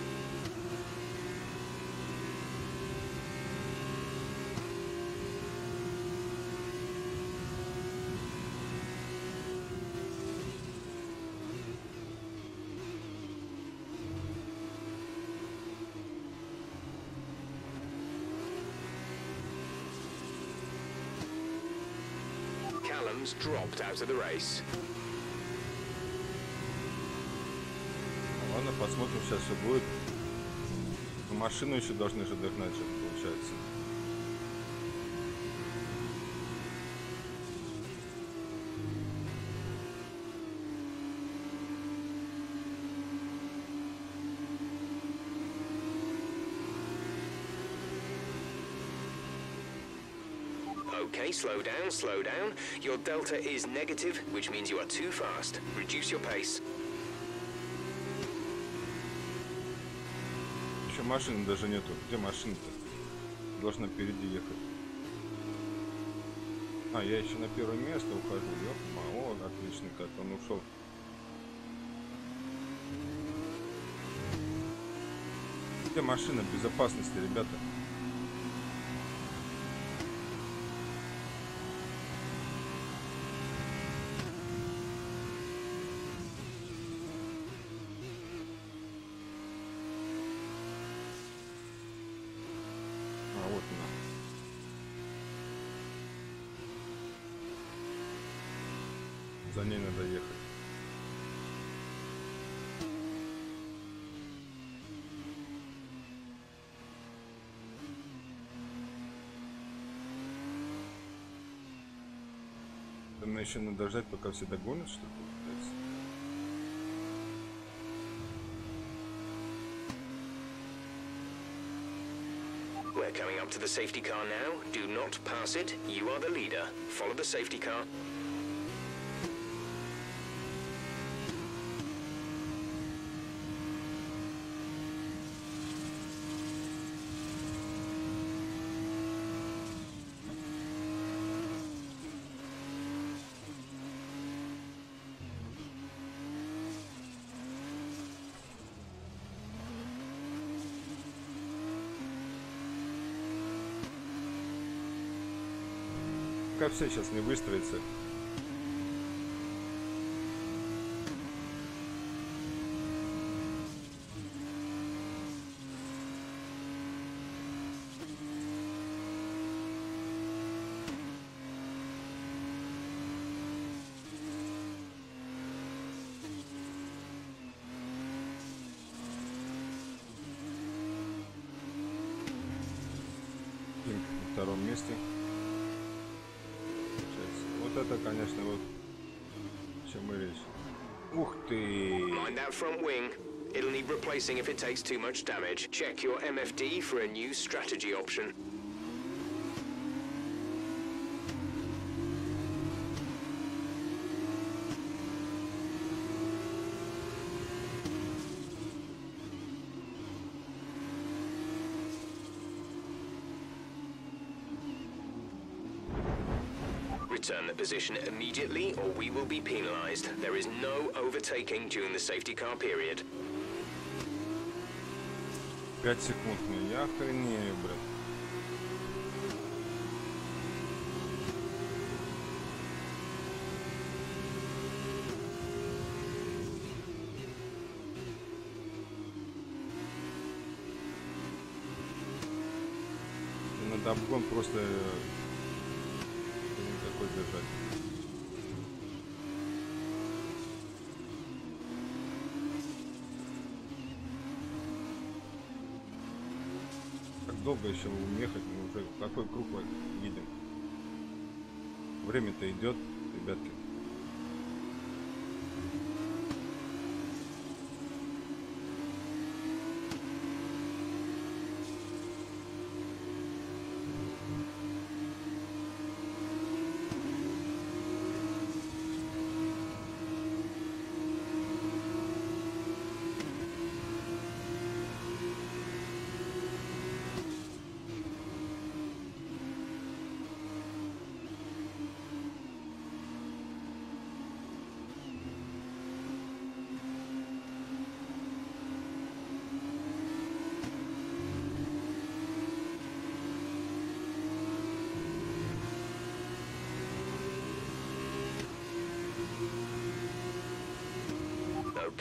Callum's dropped out of the race. Ладно, посмотрим сейчас, что будет. Ну, машину еще должны же догнать, получается. Okay, slow down, slow down. Your delta is negative, which means you are too fast. Reduce your pace. Еще машины даже нету. Где машина-то? Должна впереди ехать. А, я еще на первое место ухожу. Ёпма, о, отлично, как он ушел. Где машина безопасности, ребята? еще надо ждать, пока все догонят, что ли, получается? We're coming up to the safety car now. Do not pass it. You are the leader. Follow the safety car. пока все сейчас не выстроится. втором месте. Получается. Вот это, конечно, вот о чем и речь. Ух ты! Mind that front wing. It'll need replacing if it takes too much damage. Check your MFD for a new strategy option. position immediately or we will be penalized. There is no overtaking during the safety car period. 5 секунд мне. Я охренею, блин. Надо обгон просто долго еще ехать? Мы уже какой круг едем? Время-то идет, ребятки.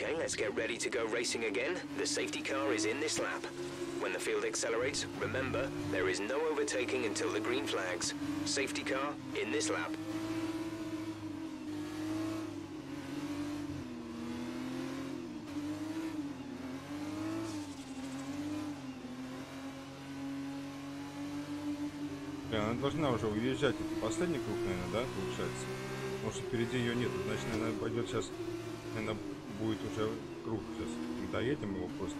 Okay, let's get ready to go racing again. The safety car is in this lap. When the field accelerates, remember, there is no overtaking until the green flags. Safety car in this lap. Блин, она должна уже уезжать. Это последний круг, наверное, да, получается? Может, впереди ее нет. Значит, наверное, пойдет сейчас, наверное, будет уже круг сейчас. Мы доедем его просто.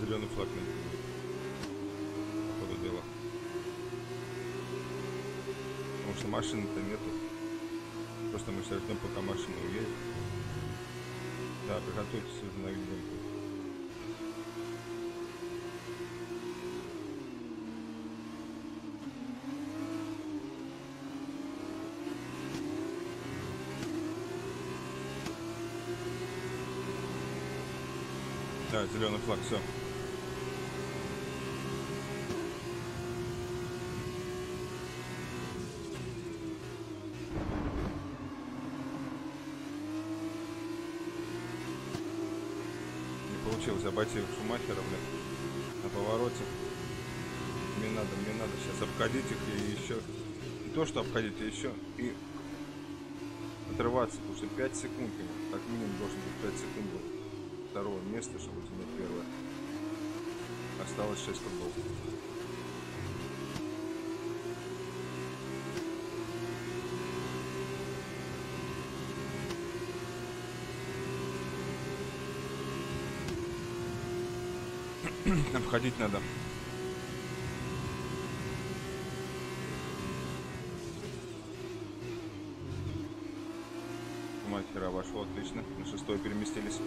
Зеленый флаг на. По ходу дела. Потому что машины-то нету. Просто мы сейчас ждем, пока машина уедет. Да, приготовьтесь уже на гонку. Да, зеленый флаг, все. Получилось обойти Шумахера, блин, на повороте. Мне надо, мне надо сейчас обходить их и еще... Не то, что обходить, а еще и отрываться, потому что 5 секунд, как минимум должен быть 5 секунд был второго места, чтобы занять первое. Осталось 6 кругов. Обходить надо. Мастера вошло отлично. На шестой переместились.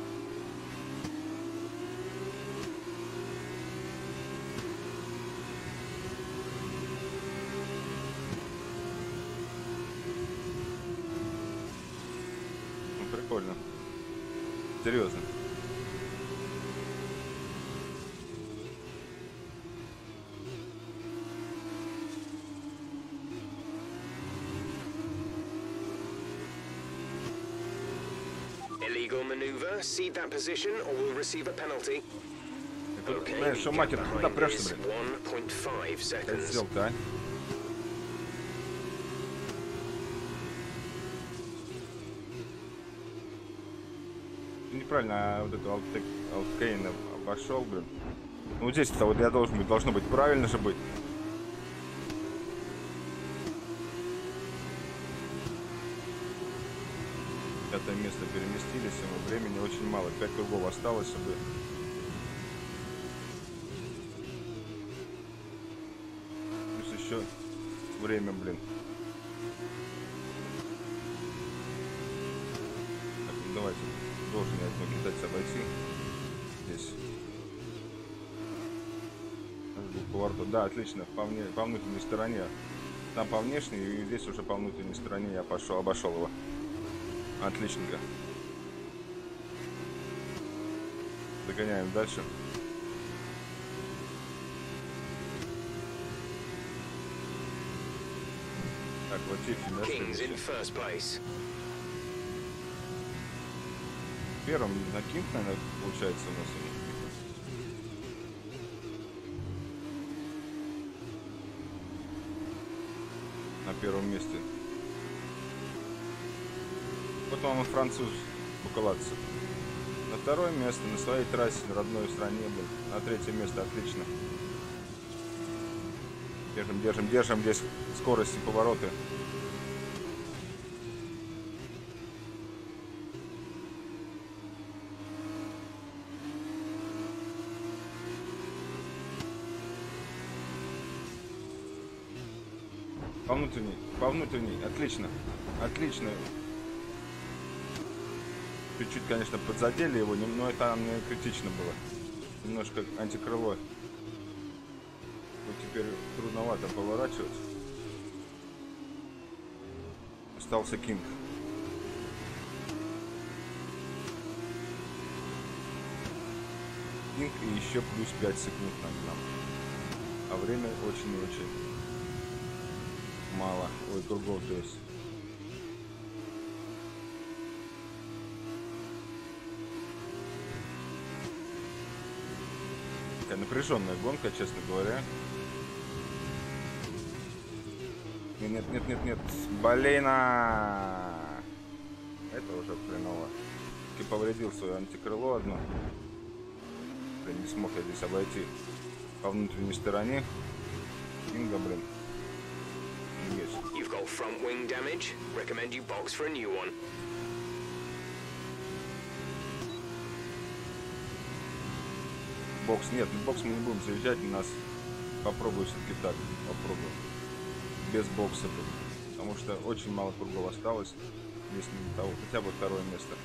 Ну, прикольно. Серьезно. Illegal maneuver. Cede that position or we'll receive a penalty. Это, Okay, знаешь, the что gap матер, куда behind прешься, is блин? 1.5 Как seconds. Сделал-то, а? Вот эту Алткейн обошел, блин. Ну, вот здесь-то вот я должен быть, должно быть правильно же быть. Пятое место переместились, мы времени очень мало. Пять кругов осталось, чтобы... Еще время, блин. Так, ну давайте. Этого китайца обойти. Здесь. Жду поворота. Да, отлично. По, мне, по внутренней стороне. Там по внешней, и здесь уже по внутренней стороне я пошел, обошел его. Отличненько. Догоняем дальше. Так, вот Тиффи, да, Первым на Кинг, наверное, получается у нас. На первом месте. Вот он француз Букалатце. На второе место на своей трассе на родной стране был. На третье место отлично. Держим, держим, держим здесь скорость и повороты. По внутренней, по внутренней, отлично, отлично. Чуть-чуть, конечно, подзадели его, но это не критично было. Немножко антикрыло. Вот теперь трудновато поворачивать. Остался Кинг. Кинг и еще плюс 5 секунд над нам. А время очень и очень мало. Ой, кругов, то есть. Напряженная гонка, честно говоря. Нет, нет, нет, нет. Блина! Это уже хреново. Таки повредил свое антикрыло одно. Блин, не смог я здесь обойти по внутренней стороне. Кинга, блин. Front wing damage. Recommend you box for a new one. Бокс нет, в бокс мы не будем заезжать, у нас попробую все-таки так, попробую. Без бокса, потому что очень мало кругов осталось, если не того, хотя бы второе место.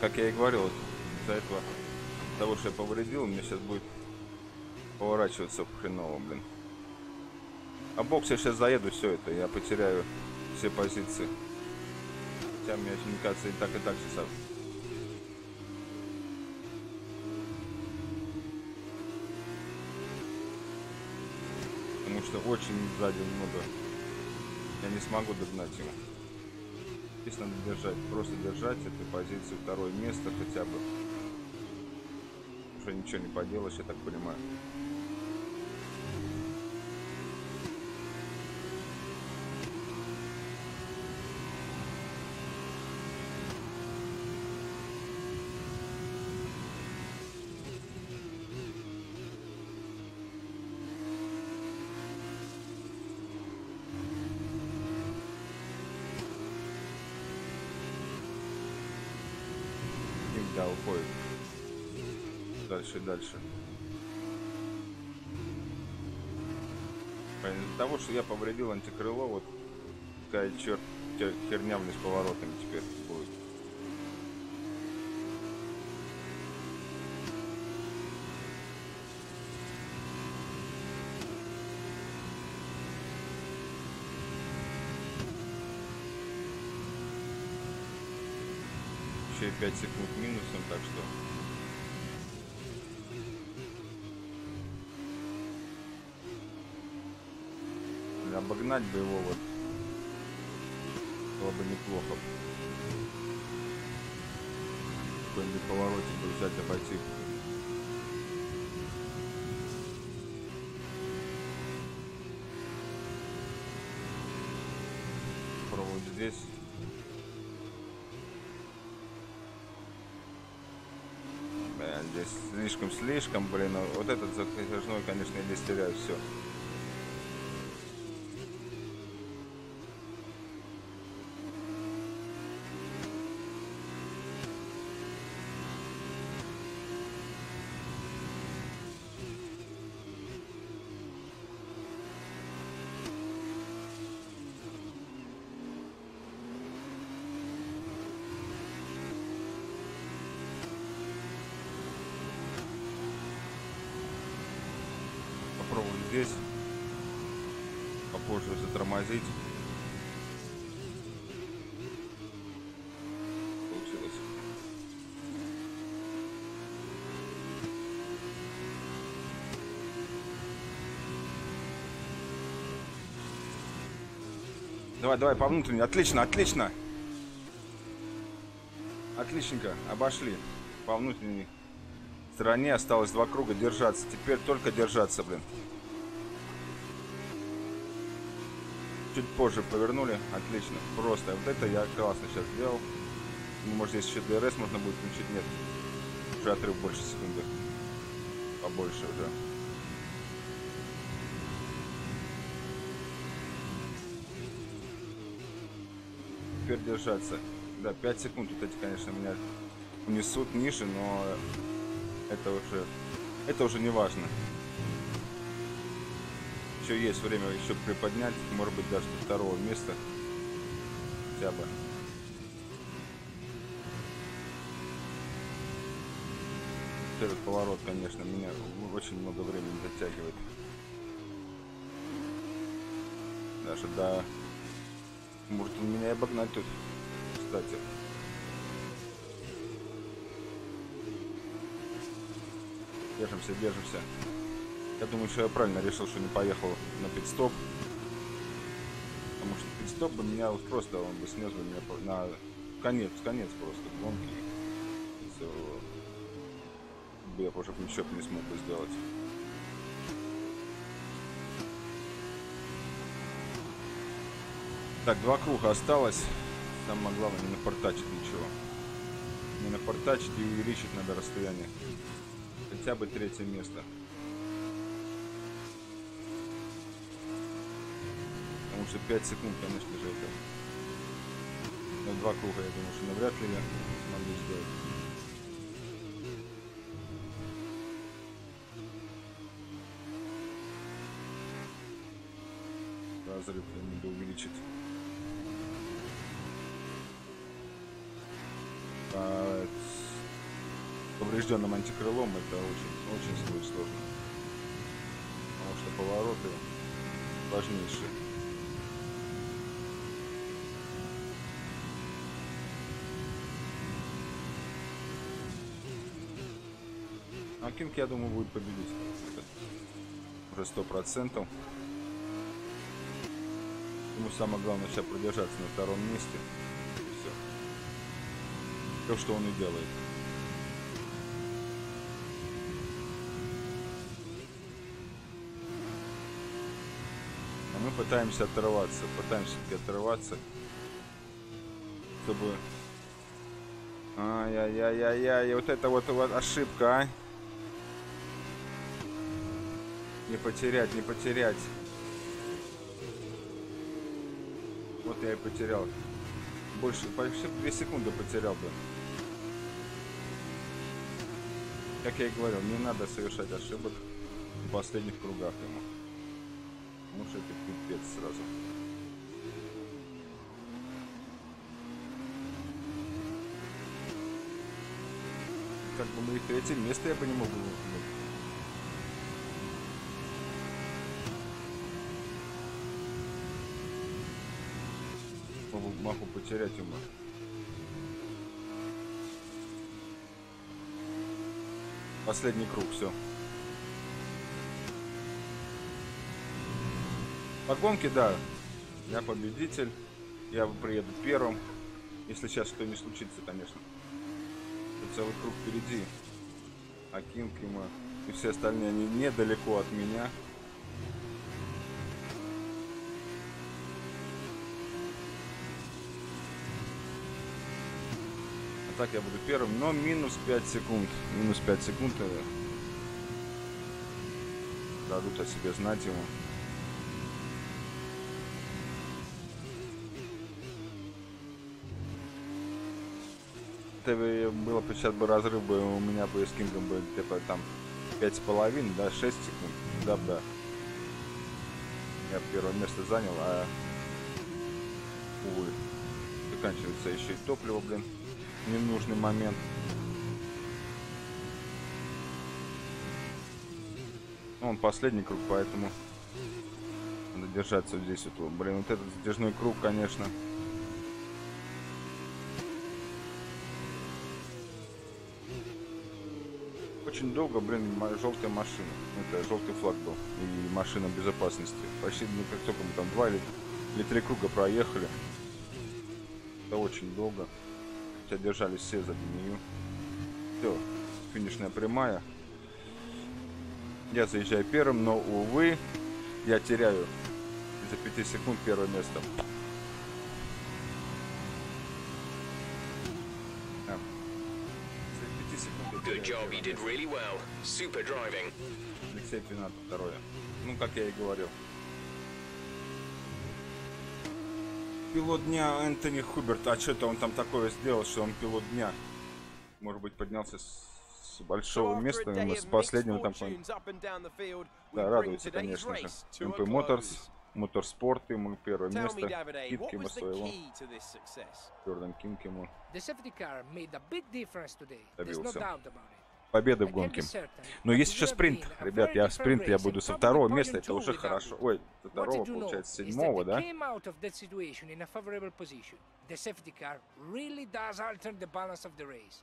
Как я и говорил, из-за этого того, что я повредил, мне сейчас будет поворачиваться хреново, блин. А бокс я сейчас заеду, все это, я потеряю все позиции. Хотя мне, мне кажется, и так, и так сейчас. Потому что очень сзади много. Я не смогу догнать его. Здесь надо держать, просто держать эту позицию, второе место хотя бы. Уже ничего не поделаешь, я так понимаю. И да, уходит. Дальше, дальше. Из-за того, что я повредил антикрыло, вот такая черт херня с поворотами теперь 5 секунд минусом, так что... Обогнать бы его вот было бы неплохо. Какой-нибудь повороте бы взять, обойти здесь. Слишком-слишком, блин. а Вот этот затяжной, конечно, здесь теряю все. Попробую здесь. Попозже затормозить. Получилось. Давай, давай, по внутренней. Отлично, отлично. Отличненько. Обошли. По внутренней стороне осталось два круга держаться. Теперь только держаться, блин. Чуть позже повернули. Отлично. Просто. Вот это я классно сейчас сделал. Ну, может здесь еще ДРС можно будет включить? Нет. Уже отрыв больше секунды. Побольше уже. Теперь держаться. Да, 5 секунд вот эти, конечно, меня унесут ниже, но это уже это уже не важно. Еще есть время еще приподнять, может быть даже до второго места хотя бы. Этот поворот, конечно, меня очень много времени затягивает. Даже до... Может он меня и обогнать тут, кстати. Держимся, держимся. Я думаю, что я правильно решил, что не поехал на пидстоп. Потому что пидстоп бы меня вот просто, он бы снес бы меня на конец, конец просто гонки. Бы я уже ничего не смог бы сделать. Так, два круга осталось. Самое главное не напортачить ничего. Не напортачить и увеличить надо расстояние. Хотя бы третье место. Потому что 5 секунд, конечно же, это... На два круга, я думаю, что навряд ли я смогу сделать. Разрыв надо увеличить. А, с поврежденным антикрылом это очень, очень сложно. Потому что повороты важнейшие. А Кинг, я думаю, будет победить. Уже сто процентов. Ему самое главное сейчас продержаться на втором месте. И все. То, что он и делает. Пытаемся оторваться, пытаемся оторваться, чтобы... Ай-яй-яй-яй-яй, вот это вот, вот ошибка, а? Не потерять, не потерять. Вот я и потерял. Больше, почти 2 секунды потерял бы. Как я и говорил, не надо совершать ошибок в последних кругах ему. Это пипец сразу. Как бы мы их третье место я бы не могу, могу потерять ему. Последний круг, все. По гонке, да, я победитель. Я приеду первым. Если сейчас что не случится, конечно. Тут целый круг впереди. А Кинг ему и все остальные, они недалеко от меня. так я буду первым, но минус 5 секунд. Минус 5 секунд э, дадут о себе знать ему. Это бы было бы сейчас бы разрыв бы у меня бы с Кингом бы типа там пять с половиной, да, 6 секунд. Да, да. Я первое место занял, а увы, заканчивается еще и топливо, блин, ненужный момент. Ну, Он последний круг, поэтому надо держаться здесь вот. Блин, вот этот затяжной круг, конечно. Очень долго, блин, желтая машина. Это желтый флаг был. И машина безопасности. Почти, ну, как только мы там два или, или три круга проехали. Это очень долго. Хотя держались все за нее. Все, финишная прямая. Я заезжаю первым, но, увы, я теряю из-за 5 секунд первое место. Первое did really well. Super driving. Алексей Пинат второе. Ну, как я и говорил. Пилот дня Энтони Хуберт. А что-то он там такое сделал, что он пилот дня. Может быть, поднялся с, большого места, с последнего там... Да, радуется, конечно же. Моторс, close. Моторспорт ему первое место. Киткима своего. today. There's no Добился. Победы в гонке. Но есть еще спринт. Ребят, я different спринт я буду со второго места. Это уже хорошо. Ой, со второго, получается, седьмого, да? came out of that situation in a favorable position. The safety car really does alter the balance of the race.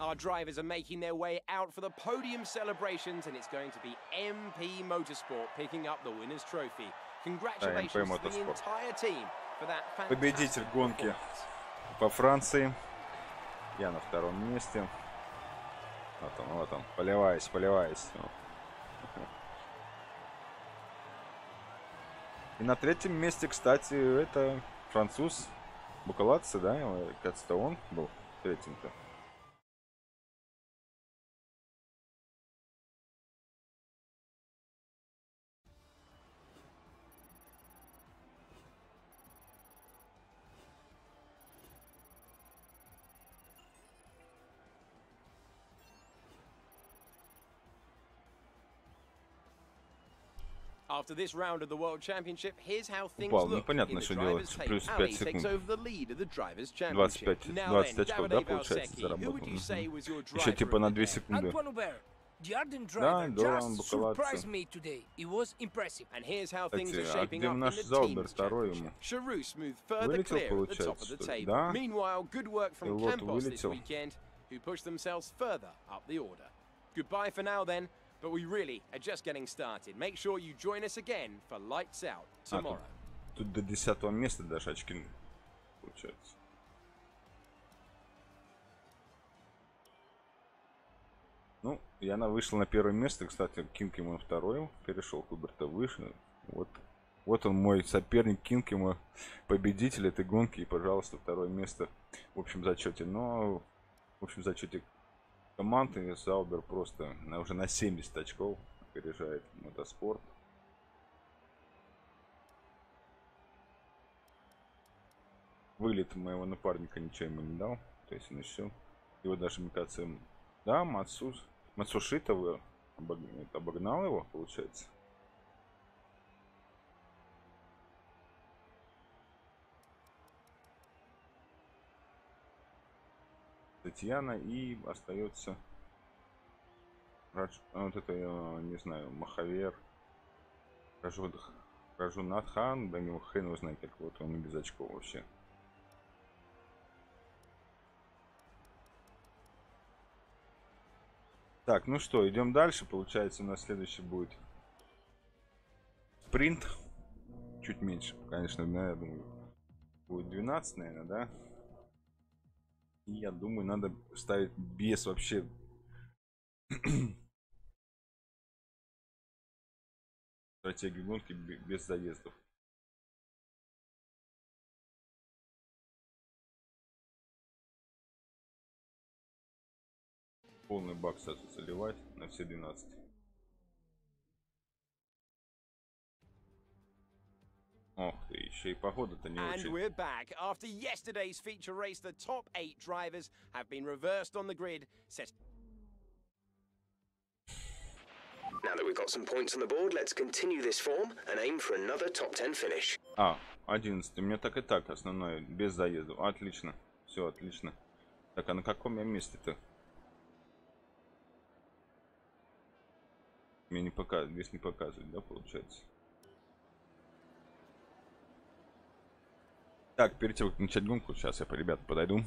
Our drivers are making their way out for the podium celebrations, and it's going to be MP Motorsport picking up the winner's trophy. Congratulations to the entire team for that Победитель fantastic гонки. performance. По Франции. Я на втором месте. Вот он, вот он. Поливаюсь, поливаюсь. И на третьем месте, кстати, это француз Букалатце, да? Кажется, он был третьим-то. After this round of the World Championship, here's how things Упал. look Непонятно, что делать. Плюс Ali 5 takes секунд. over the lead of the Drivers' Championship. 25, Now 20 then, очков, да, получается, заработал? who would you say was your Еще driver типа на the 2 day? секунды. Да, driver, Доран just Бакалатце. surprised me today. It was impressive. And here's how things are Кстати, а shaping где up in наш the Заубер? Второй ему. Charoux moved further Вылетел, clear at the top of получается, что ли? Да? Meanwhile, good work from Пилот Campos this вылетел. weekend, who pushed themselves further up the order. Goodbye for now then, but we really are just getting started. Make sure you join us again for Lights Out А, tomorrow. Тут до 10 места даже очки получается. Ну, Яна вышла на первое место, кстати, Кинг ему на второе, перешел Куберта выше. Вот, вот он мой соперник Кинг ему победитель этой гонки и, пожалуйста, второе место в общем зачете. Но в общем зачете команды Заубер просто на, уже на 70 очков опережает мотоспорт. Вылет моего напарника ничего ему не дал. То есть он еще. Его даже, мне кажется, да, Мацус. Мацушита обогнал его, получается. Татьяна и остается Радж- а, вот это, я не знаю, Махавер. Ражу, Ражунат Хан, да его хрен его знает, как вот он без очков вообще. Так, ну что, идем дальше. Получается, у нас следующий будет спринт. Чуть меньше, конечно, да, я думаю. Будет 12, наверное, да? Я думаю, надо ставить без вообще... (clears throat) Стратегию гонки без заездов. Полный бак, кстати, заливать на все 12. Ох ты, еще и погода-то не And очень. we're back. After yesterday's feature race, the top eight drivers have been reversed on the grid, set Now that we've got some points on the board, let's continue this form and aim for another top 10 finish. А, 11. У меня так и так основное, без заездов. Отлично. Все, отлично. Так, а на каком я месте-то? Мне не показывает, здесь не показывает, да, получается? Так, перед тем, как начать гонку, сейчас я по ребят подойду.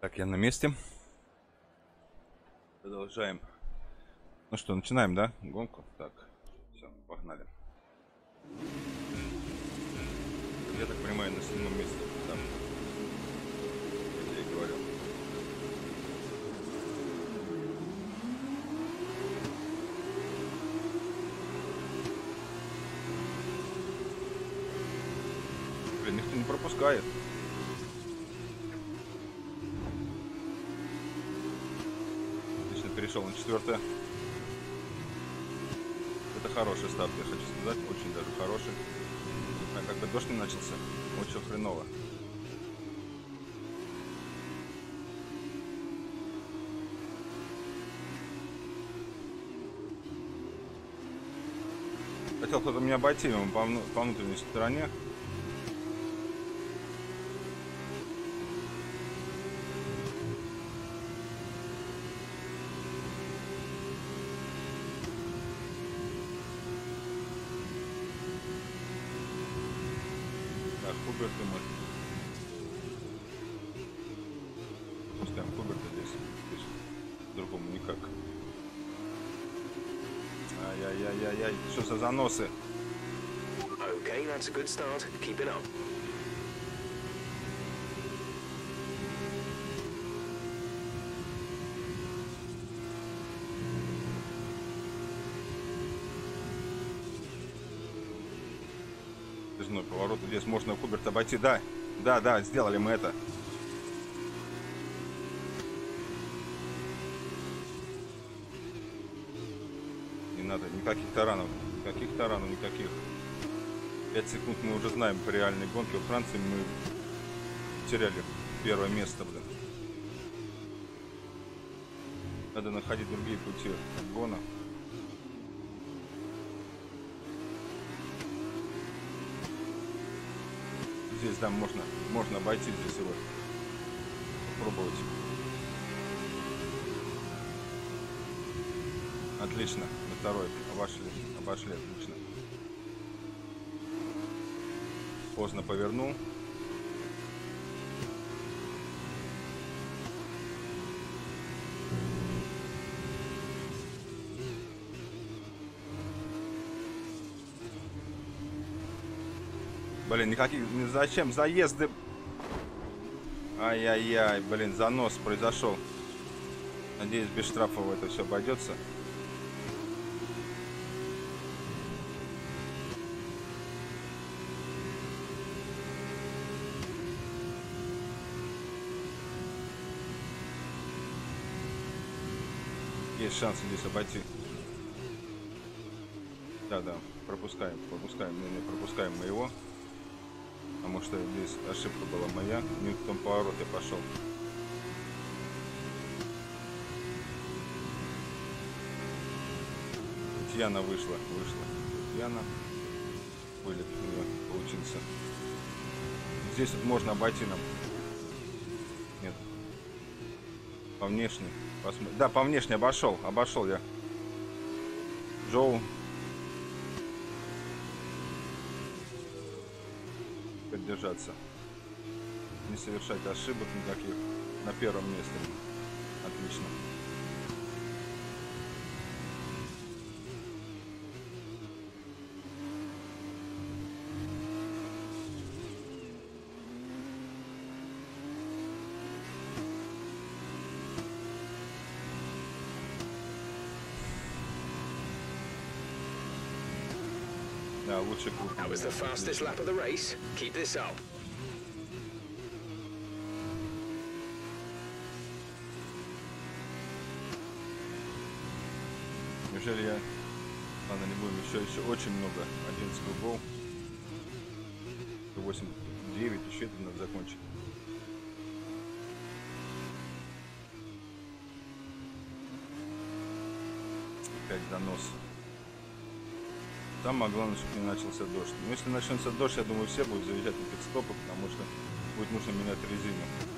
Так, я на месте. Продолжаем. Ну что, начинаем, да? Гонку. Так, все, погнали. Я так понимаю, на седьмом месте. Как я и говорил. Блин, никто не пропускает. Отлично перешел на четвертое. Это хороший старт, я хочу сказать, очень даже хороший. А бы дождь не начался, очень хреново. Хотел кто-то меня обойти ему по, по внутренней стороне. Хуберты мы. Пускаем Хуберта здесь. То есть По-другому никак. Ай-яй-яй-яй-яй. Что за заносы? Okay, that's a good start. Keep it up. Связной поворот. Здесь можно Хуберт обойти. Да, да, да, сделали мы это. Не надо никаких таранов. Таранов, никаких. 5 секунд мы уже знаем по реальной гонке. В Франции мы теряли первое место, блин. Надо находить другие пути отгона. Здесь, да, можно, можно обойти здесь его. Попробовать. Отлично. Второй. Обошли. Обошли. Отлично. Поздно повернул. Блин, никаких, ни зачем заезды. Ай-яй-яй, блин, занос произошел. Надеюсь, без штрафов это все обойдется. Есть шанс здесь обойти. Да, да, пропускаем, пропускаем, не, не пропускаем мы его. Потому что здесь ошибка была моя. Не в том поворот я пошел. Татьяна вышла, вышла. Татьяна. Вылет у получился. Здесь вот можно обойти нам. Нет. По внешней. Посмотр- Да, по внешней обошел. Обошел я. Джоу. Поддержаться. Не совершать ошибок никаких. На первом месте. Отлично. Да, лучший круг. That was the fastest lap of the race. Keep this up. Неужели я... Ладно, не будем. Еще, еще очень много. 11 кругов. 8, 9. Еще это надо закончить. Опять занос. Самое главное, чтобы не начался дождь. Но если начнется дождь, я думаю, все будут заезжать на пидстопы, потому что будет нужно менять резину.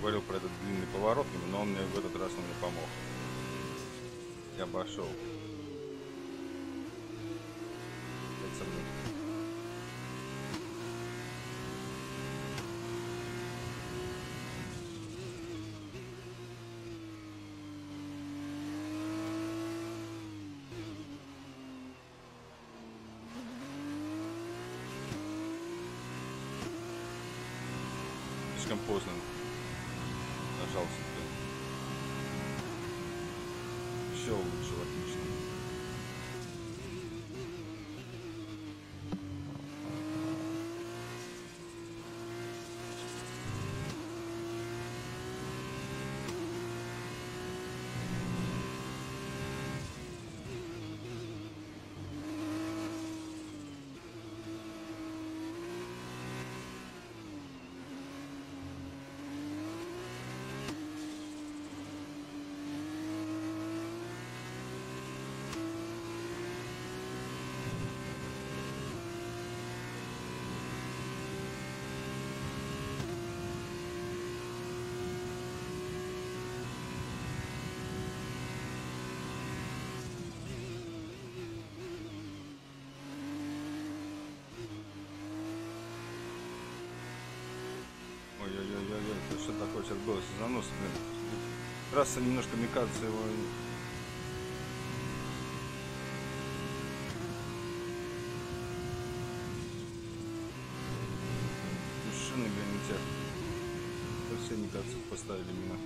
Говорил про этот длинный поворот, но он мне в этот раз он мне помог. Я обошел. Слишком поздно нажался. Еще лучше, отлично. Занос, блин. Трасса немножко, мне его... Шины. Да все, мне поставили именно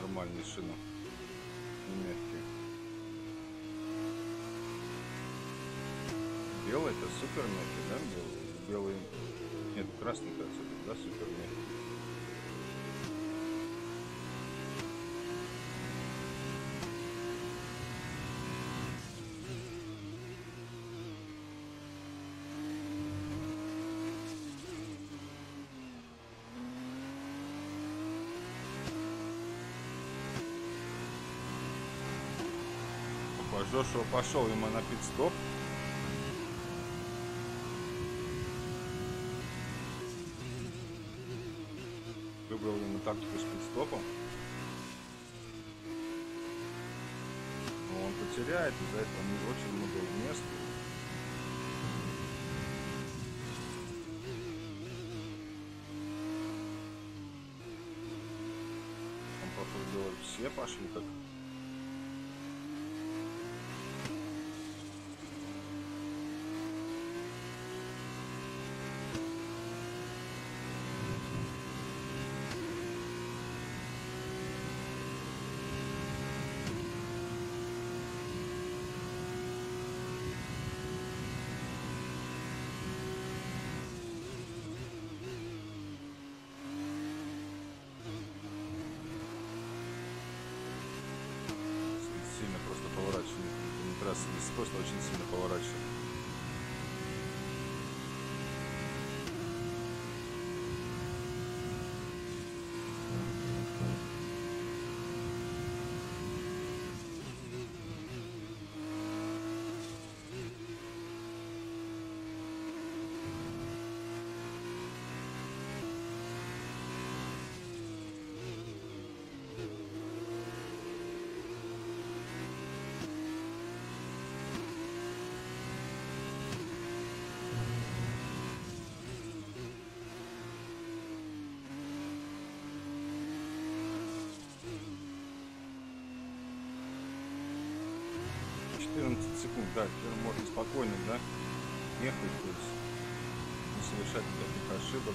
нормальные шины. Не мягкие. Белый это супер мягкий, да? Белый. Белый. Нет, красный, кажется, да, супер мягкий. Опа, Жошуа пошел ему на пит-стоп. Выбрал ему тактику с пит-стопом. Но он потеряет, из-за этого не очень много мест. Там, походу, все пошли как сильно просто поворачивает. Не трасса, здесь просто очень сильно поворачивает. Секунд, да, теперь можно спокойно, да, ехать, то есть не совершать никаких ошибок.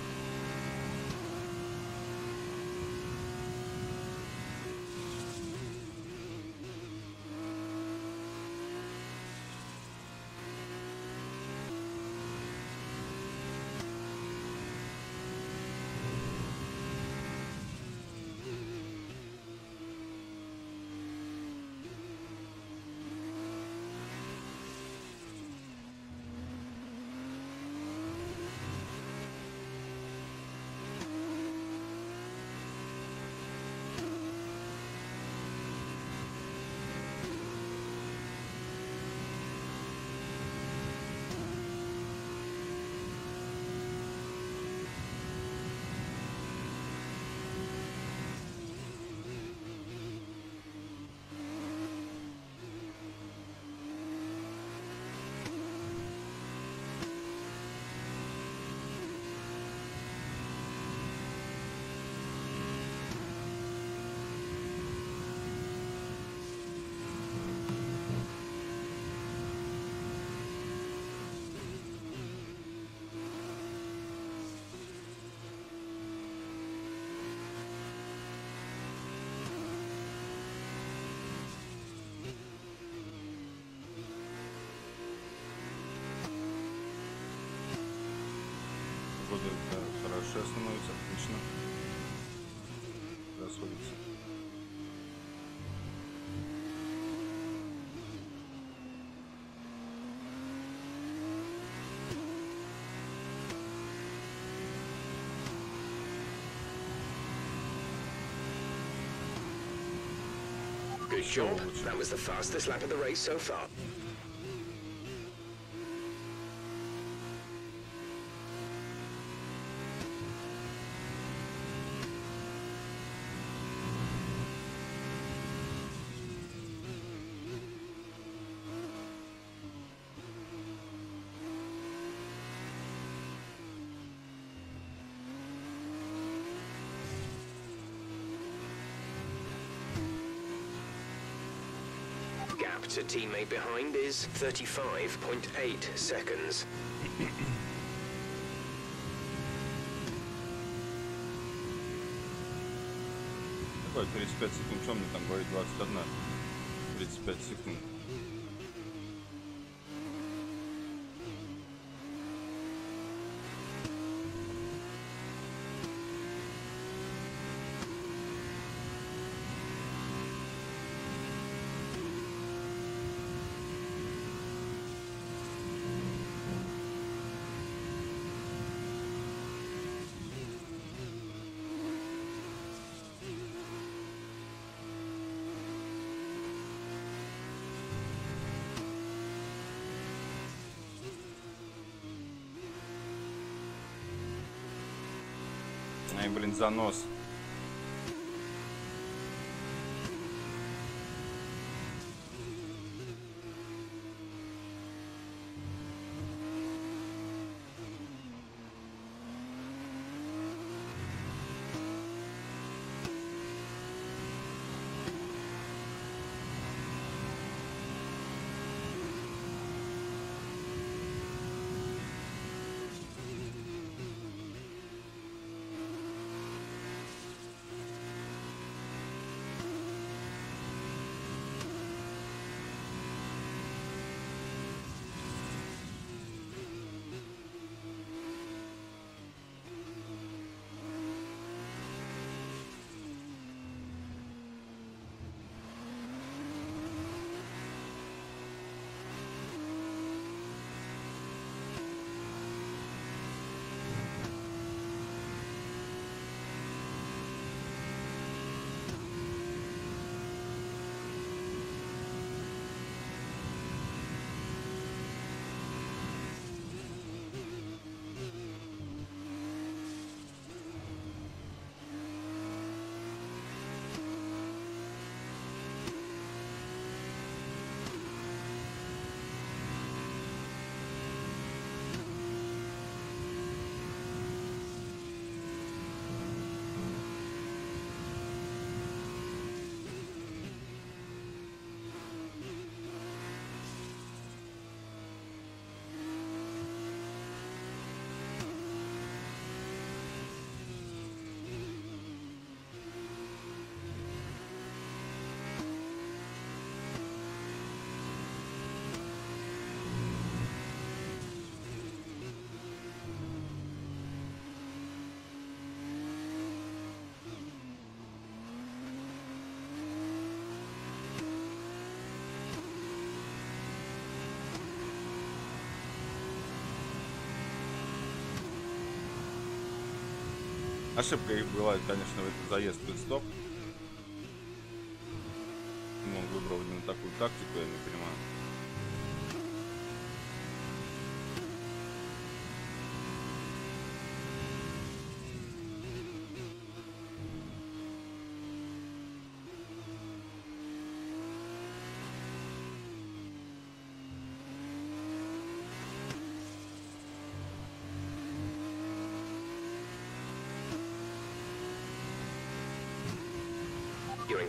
хорошая становится, отлично. Расходится. Good job. That was the fastest lap of the race so far. To teammate behind is 35.8 seconds. Какой 35 секунд? Что мне там говорит 21? 35 секунд. Блин, занос. Ошибка их была, конечно, в этот заезд в стоп. Он выбрал именно такую тактику,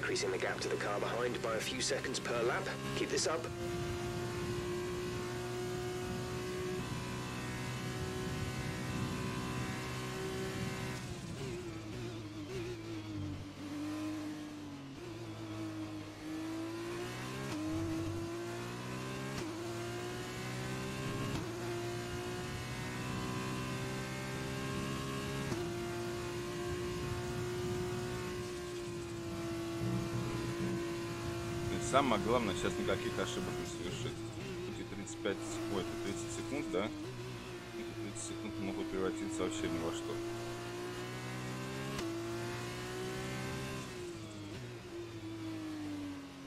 increasing the gap to the car behind by a few seconds per lap. Keep this up. Самое главное, сейчас никаких ошибок не совершить. Эти 35 секунд, это 30 секунд, да? Эти 30 секунд могут превратиться вообще ни во что.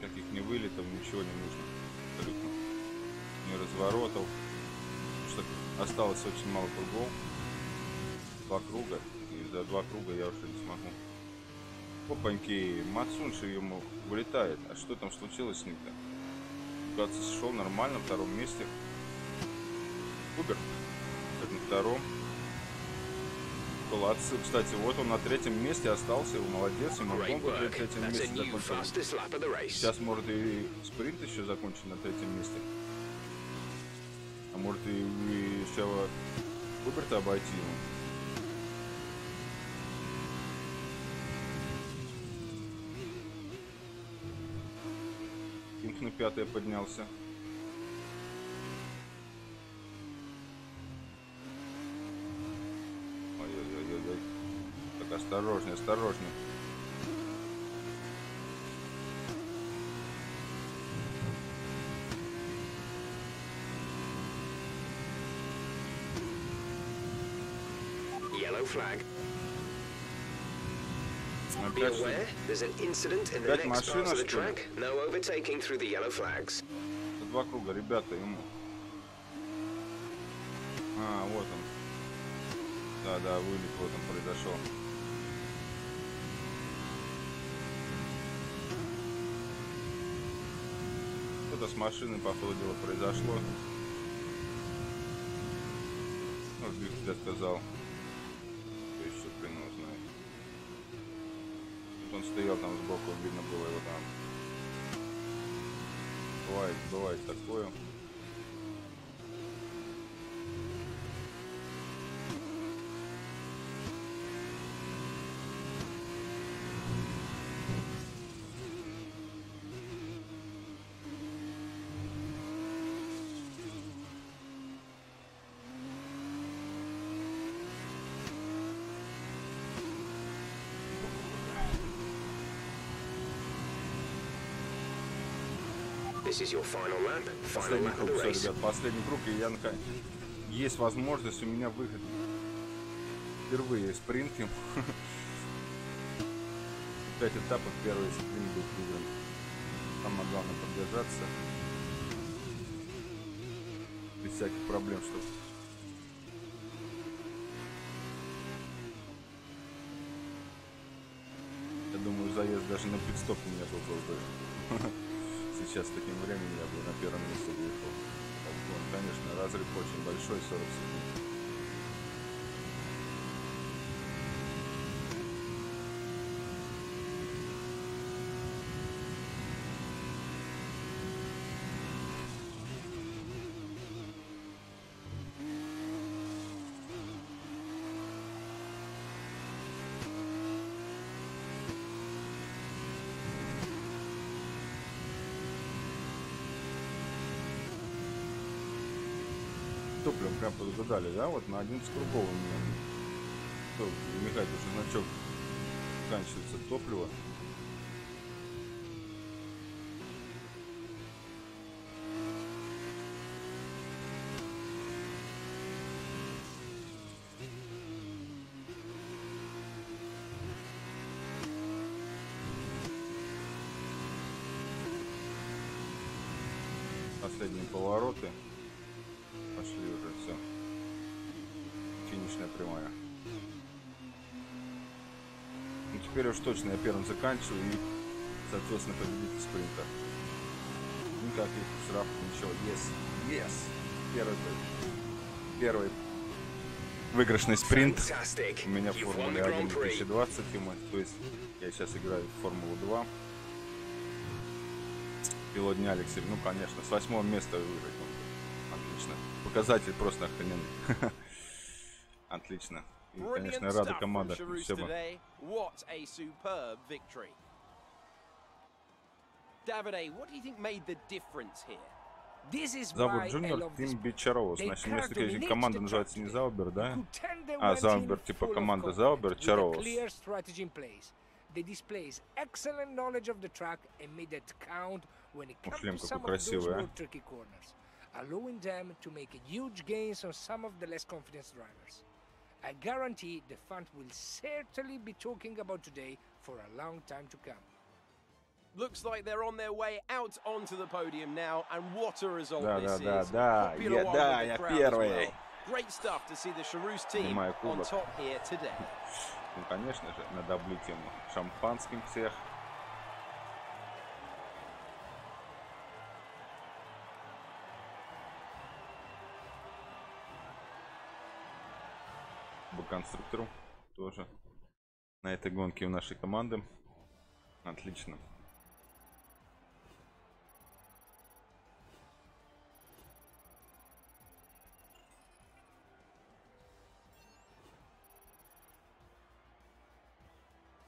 Никаких ни вылетов, ничего не нужно. Абсолютно. Ни разворотов. Потому что осталось очень мало кругов. Два круга. И за два круга я уже не смогу. Опаньки, Мацунши ему вылетает. А что там случилось с ним-то? Кажется, шел нормально, на втором месте. Кубер, как на втором. Молодцы. Кстати, вот он на третьем месте остался. Молодец. Ему гонку на третьем месте закончил. Сейчас может и спринт еще закончить на третьем месте. А может и, и сначала Выборта обойти ему. Кинг на пятое поднялся. Ой-ой-ой-ой. Так осторожнее, осторожнее. Yellow flag. Be Опять что- aware, there's an incident in the Опять next part машина, что ли? Два круга, ребята, ему. А, вот он. Да, да, вылет вот он произошел. Что-то с машиной, по ходу дела, произошло. Ну, двигатель сказал. Стоял там сбоку, видно было его там. Бывает, бывает такое. Последний круг, все, ребят, последний круг, и я наконец... Есть возможность у меня выход. Впервые спринтим. (laughs) Пять этапов, первый спринт был выигран. Самое главное продержаться. Без всяких проблем, что Я думаю, заезд даже на пидстоп у меня был бы. (laughs) Сейчас таким временем я бы на первом месте выехал. Конечно, разрыв очень большой, 40 секунд. Прям подгадали, да? Вот на 11 кругов у меня. Что, мигает уже значок. Заканчивается топливо. Последние повороты. Пошли уже все. Финишная прямая. Ну теперь уж точно я первым заканчиваю и, соответственно, победитель спринта. Никаких штрафов, ничего. Yes, yes. Первый, первый выигрышный спринт. Fantastic. У меня в Формуле the 1 Grand Prix. 2020, Тима. То есть я сейчас играю в Формулу 2. Пилот дня Алексей. Ну, конечно, с восьмого места выиграть. Отлично. Показатель просто охрененный. (laughs) Отлично. И, конечно, рада команда. victory. Davide, what do you think made the difference here? This is Заубер why I Джуниор, Тим sport. Бичаров. They Значит, вместо dominates команда называется не. Заубер, да? А, Заубер, типа команда Заубер, comes шлем какой красивый, а. allowing them to make huge gains on some of the less confident drivers. I guarantee the fans will certainly be talking about today for a long time to come. Looks like they're on their way out onto the podium now, and what a result Да, this да, да, is. да. Popular Я- one да, with the я crowd as первый. well. Great stuff to see the Charus team Снимаю on кубок. top here today. Ну, конечно же, надо облить ему шампанским всех. Конструктору. тоже на этой гонке у нашей команды. Отлично.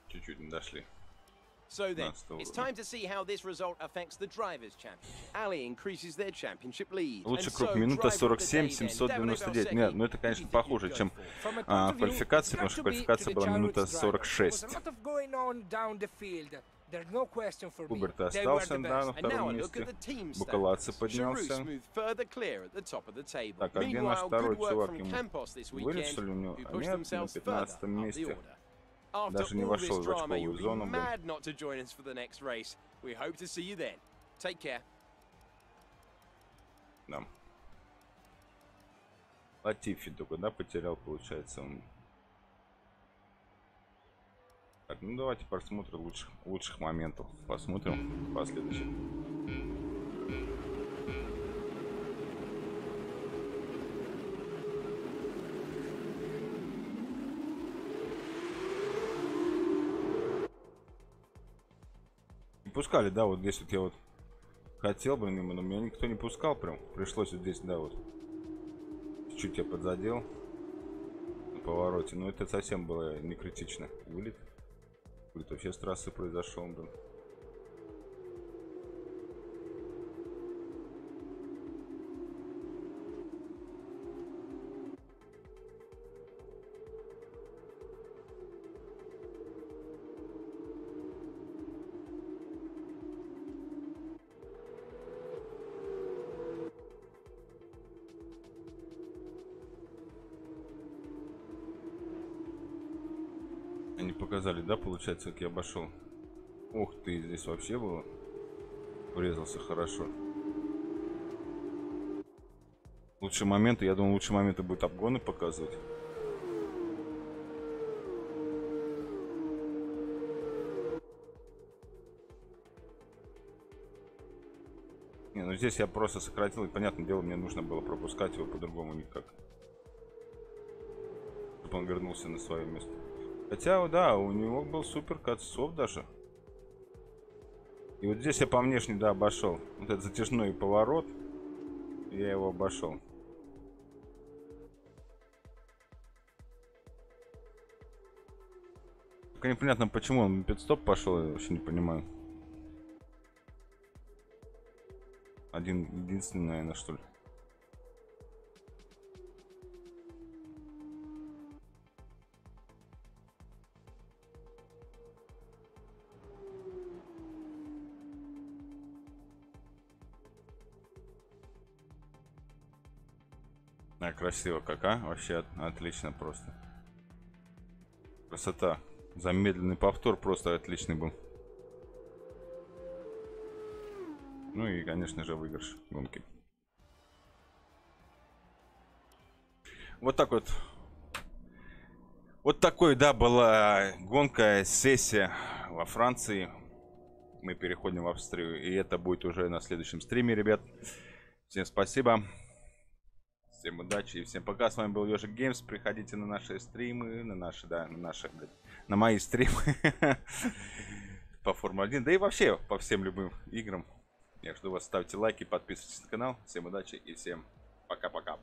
Чуть-чуть не дошли. So then, it's time to see how this result affects the Drivers' Championship. Ali increases their championship lead. Лучший круг минута driver of the 47, day then, 799. Davide Нет, ну это, конечно, похуже, чем а, квалификация, потому что квалификация была минута Charlottes drivers. 46. There was a lot of going on down the field. There's no question for me. Хуберт They were остался, да, на втором месте. Giroud поднялся. Так, а где наш второй чувак ему? Campos this Вылез, weekend, что ли, у него? А нет, на themselves further 15 up the месте. Даже не вошел в очковую зону, блин. Да. Латифи только, да, потерял, получается. Он. Так, ну давайте просмотрим лучших, лучших моментов. Посмотрим последующих. Пускали, да, вот здесь вот я вот хотел мимо, но меня никто не пускал прям. Пришлось вот здесь, да, вот. Чуть я подзадел на повороте. Но это совсем было не критично. Вылет. Вылет вообще с трассы произошел, блин. Получается, как я обошел. Ух ты, здесь вообще было. Врезался хорошо. Лучшие моменты, я думаю, лучшие моменты будут обгоны показывать. Не, ну здесь я просто сократил, и понятное дело, мне нужно было пропускать его по-другому никак. Чтобы он вернулся на свое место. Хотя, да, у него был супер катцов даже. И вот здесь я по внешне, да, обошел. Вот этот затяжной поворот. Я его обошел. Только непонятно, почему он пидстоп пошел, я вообще не понимаю. Один единственный, наверное, что ли. Красиво как, а? Вообще от- отлично просто. Красота. Замедленный повтор просто отличный был. Ну и, конечно же, выигрыш гонки. Вот так вот. Вот такой, да, была гонка, сессия во Франции. Мы переходим в Австрию. И это будет уже на следующем стриме, ребят. Всем спасибо. Всем удачи и всем пока. С вами был Ежик Геймс. Приходите на наши стримы, на наши, да, на наши, на мои стримы (laughs) по Формуле 1, да и вообще по всем любым играм. Я жду вас, ставьте лайки, подписывайтесь на канал. Всем удачи и всем пока-пока.